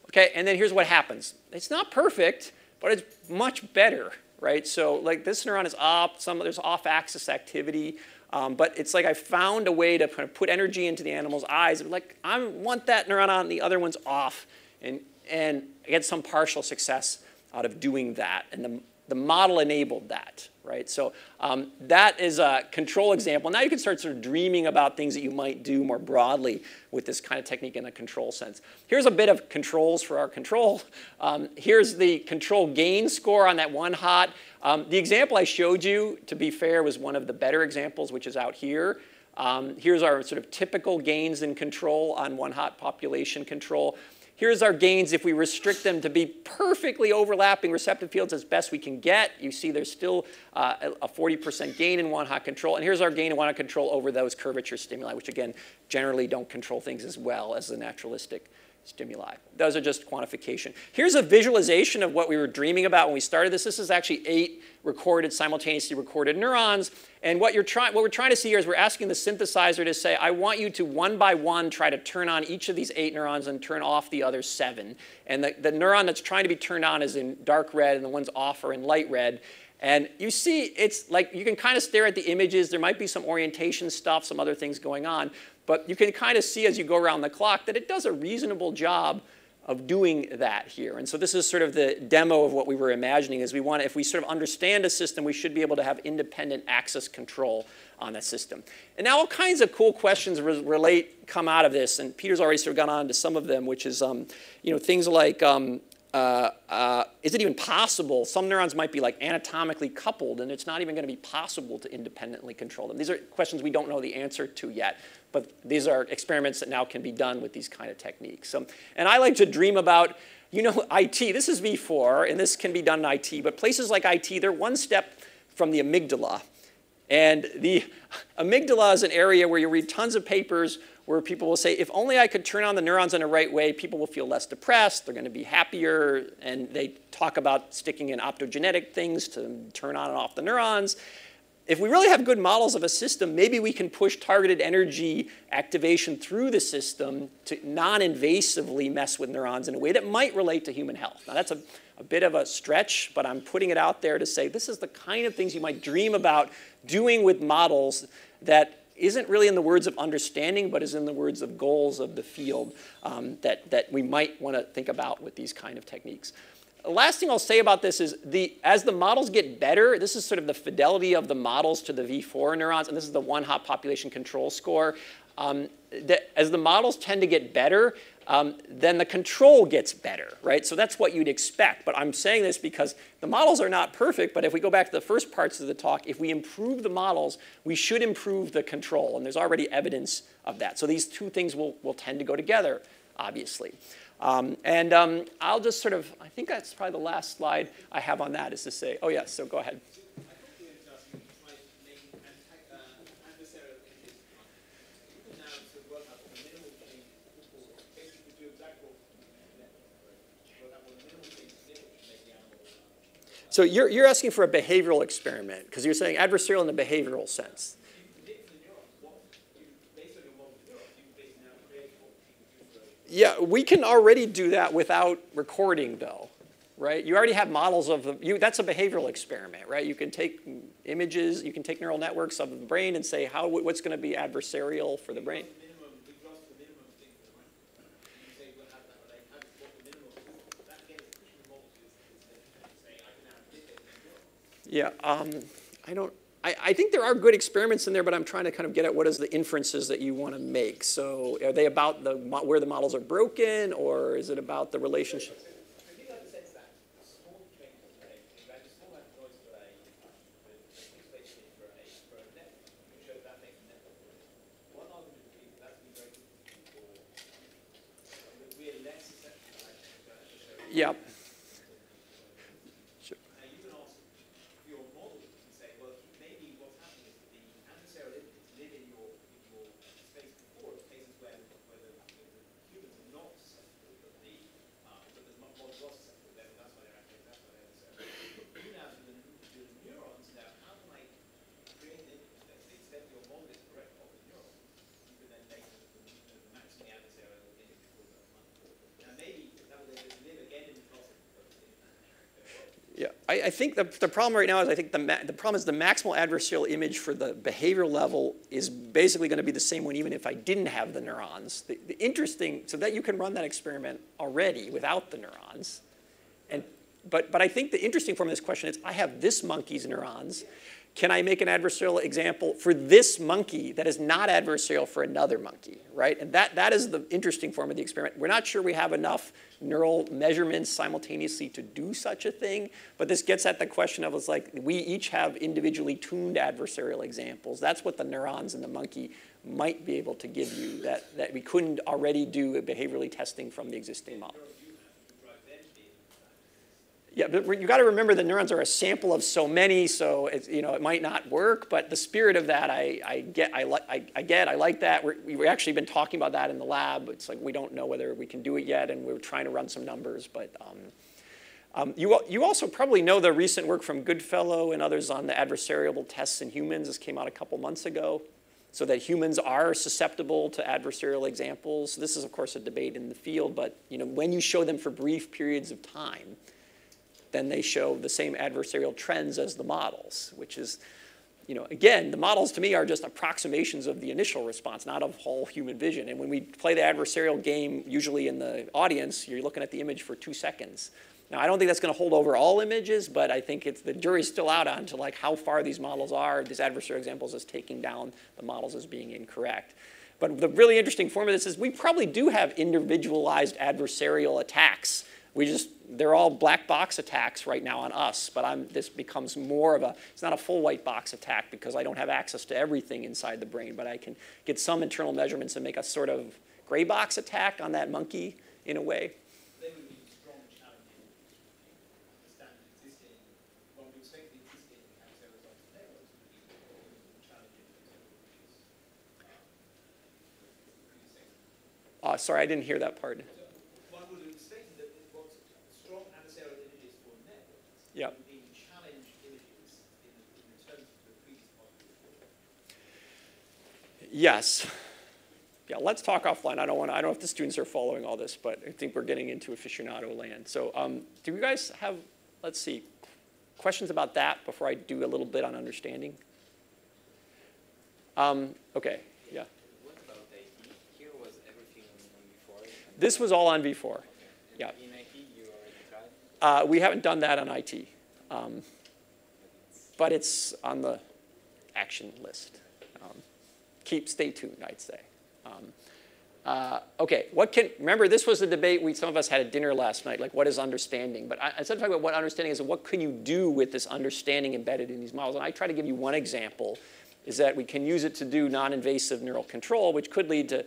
Okay, and then here's what happens. It's not perfect, but it's much better, right? So like this neuron is up, some of there's off-axis activity, um, but it's like I found a way to kind of put energy into the animal's eyes. Like I want that neuron on, the other one's off, and and I get some partial success out of doing that. And the the model enabled that, right? So um, that is a control example. Now you can start sort of dreaming about things that you might do more broadly with this kind of technique in a control sense. Here's a bit of controls for our control. Um, here's the control gain score on that one hot. Um, the example I showed you, to be fair, was one of the better examples, which is out here. Um, here's our sort of typical gains in control on one hot population control. Here's our gains if we restrict them to be perfectly overlapping receptive fields as best we can get. You see there's still uh, a 40% gain in one hot control. And here's our gain in one hot control over those curvature stimuli, which again, generally don't control things as well as the naturalistic stimuli. Those are just quantification. Here's a visualization of what we were dreaming about when we started this. This is actually eight recorded, simultaneously recorded neurons. And what, you're trying, what we're trying to see here is we're asking the synthesizer to say, I want you to one by one try to turn on each of these eight neurons and turn off the other seven. And the, the neuron that's trying to be turned on is in dark red and the ones off are in light red. And you see, it's like you can kind of stare at the images. There might be some orientation stuff, some other things going on. But you can kind of see as you go around the clock that it does a reasonable job of doing that here. And so this is sort of the demo of what we were imagining is we want if we sort of understand a system, we should be able to have independent access control on that system. And now all kinds of cool questions re relate, come out of this. And Peter's already sort of gone on to some of them, which is, um, you know, things like, um, uh, uh, is it even possible? Some neurons might be like anatomically coupled, and it's not even going to be possible to independently control them. These are questions we don't know the answer to yet. But these are experiments that now can be done with these kind of techniques. So, and I like to dream about, you know, IT. This is V4, and this can be done in IT. But places like IT, they're one step from the amygdala. And the amygdala is an area where you read tons of papers where people will say, if only I could turn on the neurons in the right way, people will feel less depressed, they're going to be happier, and they talk about sticking in optogenetic things to turn on and off the neurons. If we really have good models of a system, maybe we can push targeted energy activation through the system to non-invasively mess with neurons in a way that might relate to human health. Now that's a, a bit of a stretch, but I'm putting it out there to say this is the kind of things you might dream about doing with models that isn't really in the words of understanding, but is in the words of goals of the field um, that, that we might want to think about with these kind of techniques. The last thing I'll say about this is the, as the models get better, this is sort of the fidelity of the models to the V4 neurons, and this is the one hot population control score. Um, as the models tend to get better, um, then the control gets better, right? So that's what you'd expect. But I'm saying this because the models are not perfect, but if we go back to the first parts of the talk, if we improve the models, we should improve the control. And there's already evidence of that. So these two things will, will tend to go together, obviously. Um, and um, I'll just sort of, I think that's probably the last slide I have on that is to say, oh yes, so go ahead. So you're, you're asking for a behavioral experiment because you're saying adversarial in the behavioral sense. Yeah, we can already do that without recording though, right? You already have models of the, you, that's a behavioral experiment, right? You can take images, you can take neural networks of the brain and say how, what's going to be adversarial for the brain. Yeah, um, I don't. I, I, think there are good experiments in there, but I'm trying to kind of get at what is the inferences that you want to make. So, are they about the where the models are broken, or is it about the relationship? I, think the, the problem right now is I think the, the problem is the maximal adversarial image for the behavioral level is basically going to be the same one even if I didn't have the neurons. The, the interesting, so that you can run that experiment already without the neurons. And, but, but I think the interesting form of this question is I have this monkey's neurons can I make an adversarial example for this monkey that is not adversarial for another monkey, right? And that, that is the interesting form of the experiment. We're not sure we have enough neural measurements simultaneously to do such a thing, but this gets at the question of, it's like, we each have individually tuned adversarial examples. That's what the neurons in the monkey might be able to give you that, that we couldn't already do behaviorally testing from the existing model. Yeah, but you got to remember the neurons are a sample of so many, so it's, you know it might not work. But the spirit of that, I, I get, I, li- I, I get, I like that. We're, we've actually been talking about that in the lab. It's like we don't know whether we can do it yet, and we're trying to run some numbers. But um, um, you, you also probably know the recent work from Goodfellow and others on the adversarial tests in humans. This came out a couple months ago, so that humans are susceptible to adversarial examples. This is, of course, a debate in the field. But you know, when you show them for brief periods of time then they show the same adversarial trends as the models, which is, you know, again, the models to me are just approximations of the initial response, not of whole human vision. And when we play the adversarial game, usually in the audience, you're looking at the image for two seconds. Now, I don't think that's going to hold over all images, but I think it's, the jury's still out on to like how far these models are. These adversarial examples is taking down the models as being incorrect. But the really interesting form of this is we probably do have individualized adversarial attacks we just, they're all black box attacks right now on us, but I'm, this becomes more of a, it's not a full white box attack because I don't have access to everything inside the brain, but I can get some internal measurements and make a sort of gray box attack on that monkey in a way. Uh, sorry, I didn't hear that part. Model. Yes. Yeah, let's talk offline. I don't want. I don't know if the students are following all this, but I think we're getting into aficionado land. So, um, do you guys have? Let's see, questions about that before I do a little bit on understanding. Um, okay. Yeah. What about IT? Here was everything on, on V4. This was all on V4. Okay. Yeah. In IT, you already tried. Uh, we haven't done that on IT, um, but it's on the action list. Um, keep, stay tuned, I'd say. Um, uh, okay, what can, remember this was a debate, we, some of us had at dinner last night, like what is understanding? But I, instead of talking about what understanding is, what can you do with this understanding embedded in these models? And I try to give you one example, is that we can use it to do non-invasive neural control, which could lead to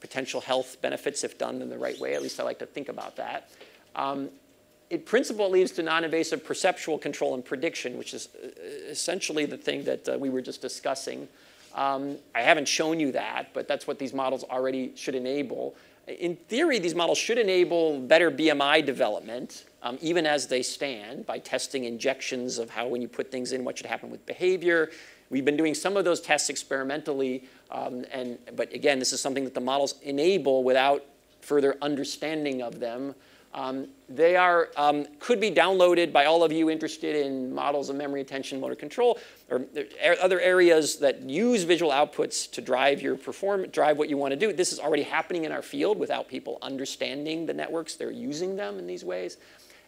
potential health benefits if done in the right way. At least I like to think about that. Um, in principle, it leads to non-invasive perceptual control and prediction, which is uh, essentially the thing that uh, we were just discussing. Um, I haven't shown you that, but that's what these models already should enable. In theory, these models should enable better BMI development, um, even as they stand, by testing injections of how when you put things in, what should happen with behavior. We've been doing some of those tests experimentally, um, and, but again, this is something that the models enable without further understanding of them. Um, they are, um, could be downloaded by all of you interested in models of memory, attention, motor control, or other areas that use visual outputs to drive your perform, drive what you want to do. This is already happening in our field without people understanding the networks. They're using them in these ways.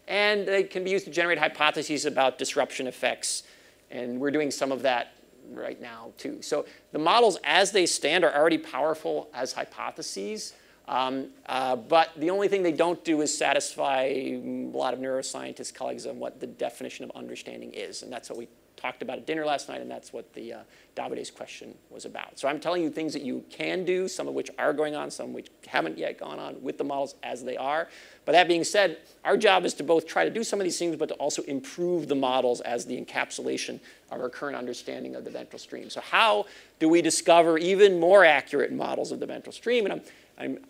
And they can be used to generate hypotheses about disruption effects. And we're doing some of that right now too. So the models as they stand are already powerful as hypotheses. Um, uh, but the only thing they don't do is satisfy a lot of neuroscientist colleagues on what the definition of understanding is. And that's what we talked about at dinner last night, and that's what the uh, Davide's question was about. So I'm telling you things that you can do, some of which are going on, some which haven't yet gone on with the models as they are. But that being said, our job is to both try to do some of these things, but to also improve the models as the encapsulation of our current understanding of the ventral stream. So how do we discover even more accurate models of the ventral stream? And I'm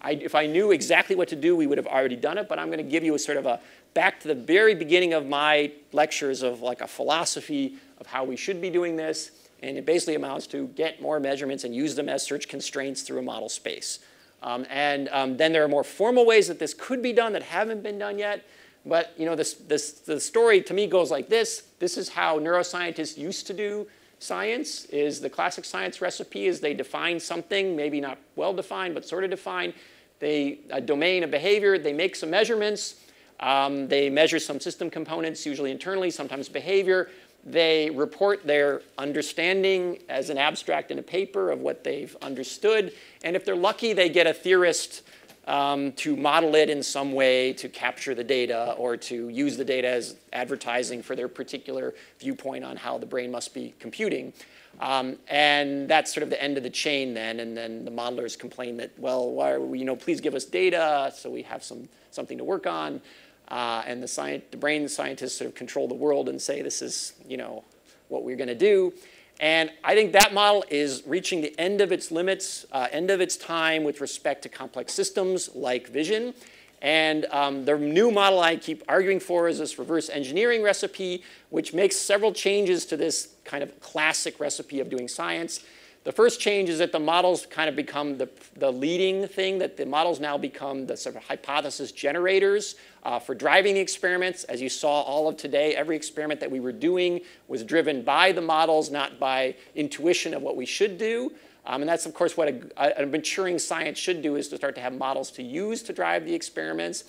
I, if I knew exactly what to do, we would have already done it, but I'm going to give you a sort of a back to the very beginning of my lectures of like a philosophy of how we should be doing this. And it basically amounts to get more measurements and use them as search constraints through a model space. Um, and um, then there are more formal ways that this could be done that haven't been done yet. But you know, this, this, the story to me goes like this. This is how neuroscientists used to do science is the classic science recipe is they define something, maybe not well defined, but sort of defined. They, a domain of behavior, they make some measurements. Um, they measure some system components, usually internally, sometimes behavior. They report their understanding as an abstract in a paper of what they've understood. And if they're lucky, they get a theorist um, to model it in some way to capture the data or to use the data as advertising for their particular viewpoint on how the brain must be computing. Um, and that's sort of the end of the chain then. And then the modelers complain that, well, why we, you know, please give us data so we have some, something to work on. Uh, and the, science, the brain scientists sort of control the world and say this is, you know, what we're going to do. And I think that model is reaching the end of its limits, uh, end of its time with respect to complex systems like vision. And um, the new model I keep arguing for is this reverse engineering recipe, which makes several changes to this kind of classic recipe of doing science. The first change is that the models kind of become the, the leading thing, that the models now become the sort of hypothesis generators uh, for driving the experiments. As you saw all of today, every experiment that we were doing was driven by the models, not by intuition of what we should do. Um, and that's, of course, what a, a, maturing science should do is to start to have models to use to drive the experiments.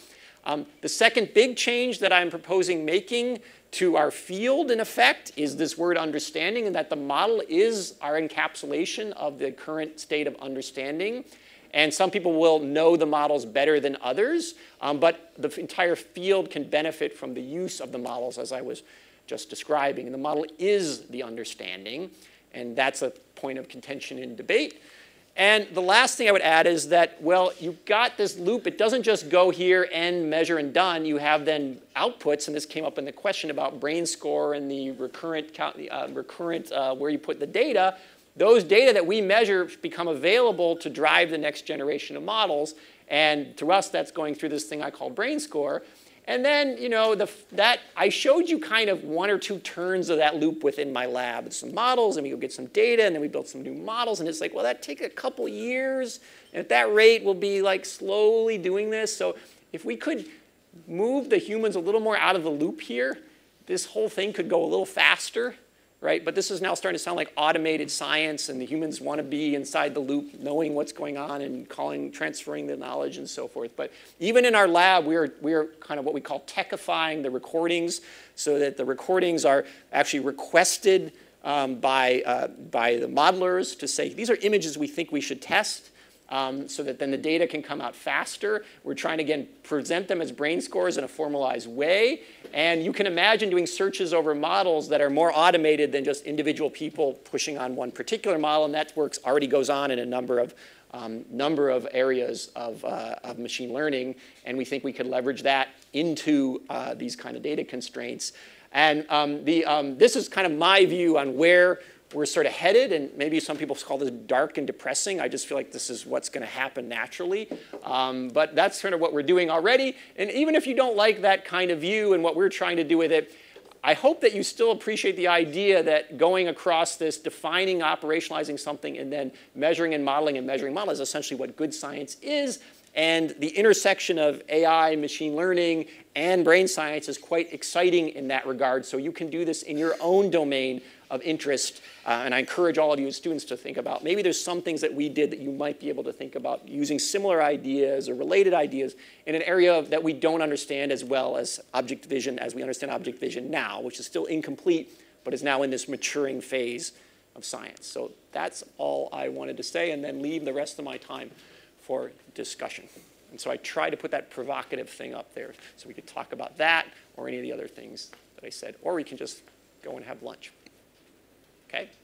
Um, the second big change that I'm proposing making to our field, in effect, is this word understanding, and that the model is our encapsulation of the current state of understanding. And some people will know the models better than others, um, but the entire field can benefit from the use of the models as I was just describing. And the model is the understanding, and that's a point of contention in debate. And the last thing I would add is that, well, you've got this loop. It doesn't just go here and measure and done. You have then outputs, and this came up in the question about brain score and the recurrent, uh, recurrent uh, where you put the data. Those data that we measure become available to drive the next generation of models. And to us, that's going through this thing I call brain score. And then, you know, the, that I showed you kind of one or two turns of that loop within my lab. Some models, and we go get some data, and then we build some new models. And it's like, well, that takes a couple years. And at that rate, we'll be like slowly doing this. So if we could move the humans a little more out of the loop here, this whole thing could go a little faster right? But this is now starting to sound like automated science, and the humans want to be inside the loop, knowing what's going on and calling, transferring the knowledge and so forth. But even in our lab, we're, we're kind of what we call techifying the recordings so that the recordings are actually requested um, by, uh, by the modelers to say, these are images we think we should test um, so that then the data can come out faster. We're trying to, again, present them as brain scores in a formalized way. And you can imagine doing searches over models that are more automated than just individual people pushing on one particular model. And that works already goes on in a number of, um, number of areas of, uh, of machine learning. And we think we could leverage that into uh, these kind of data constraints. And um, the, um, this is kind of my view on where we're sort of headed, and maybe some people call this dark and depressing. I just feel like this is what's going to happen naturally. Um, but that's sort of what we're doing already. And even if you don't like that kind of view and what we're trying to do with it, I hope that you still appreciate the idea that going across this, defining, operationalizing something, and then measuring and modeling and measuring model is essentially what good science is. And the intersection of AI, machine learning, and brain science is quite exciting in that regard. So you can do this in your own domain of interest. Uh, and I encourage all of you students to think about maybe there's some things that we did that you might be able to think about using similar ideas or related ideas in an area that we don't understand as well as object vision as we understand object vision now, which is still incomplete, but is now in this maturing phase of science. So that's all I wanted to say, and then leave the rest of my time for discussion. And so I try to put that provocative thing up there so we could talk about that or any of the other things that I said, or we can just go and have lunch. Okay?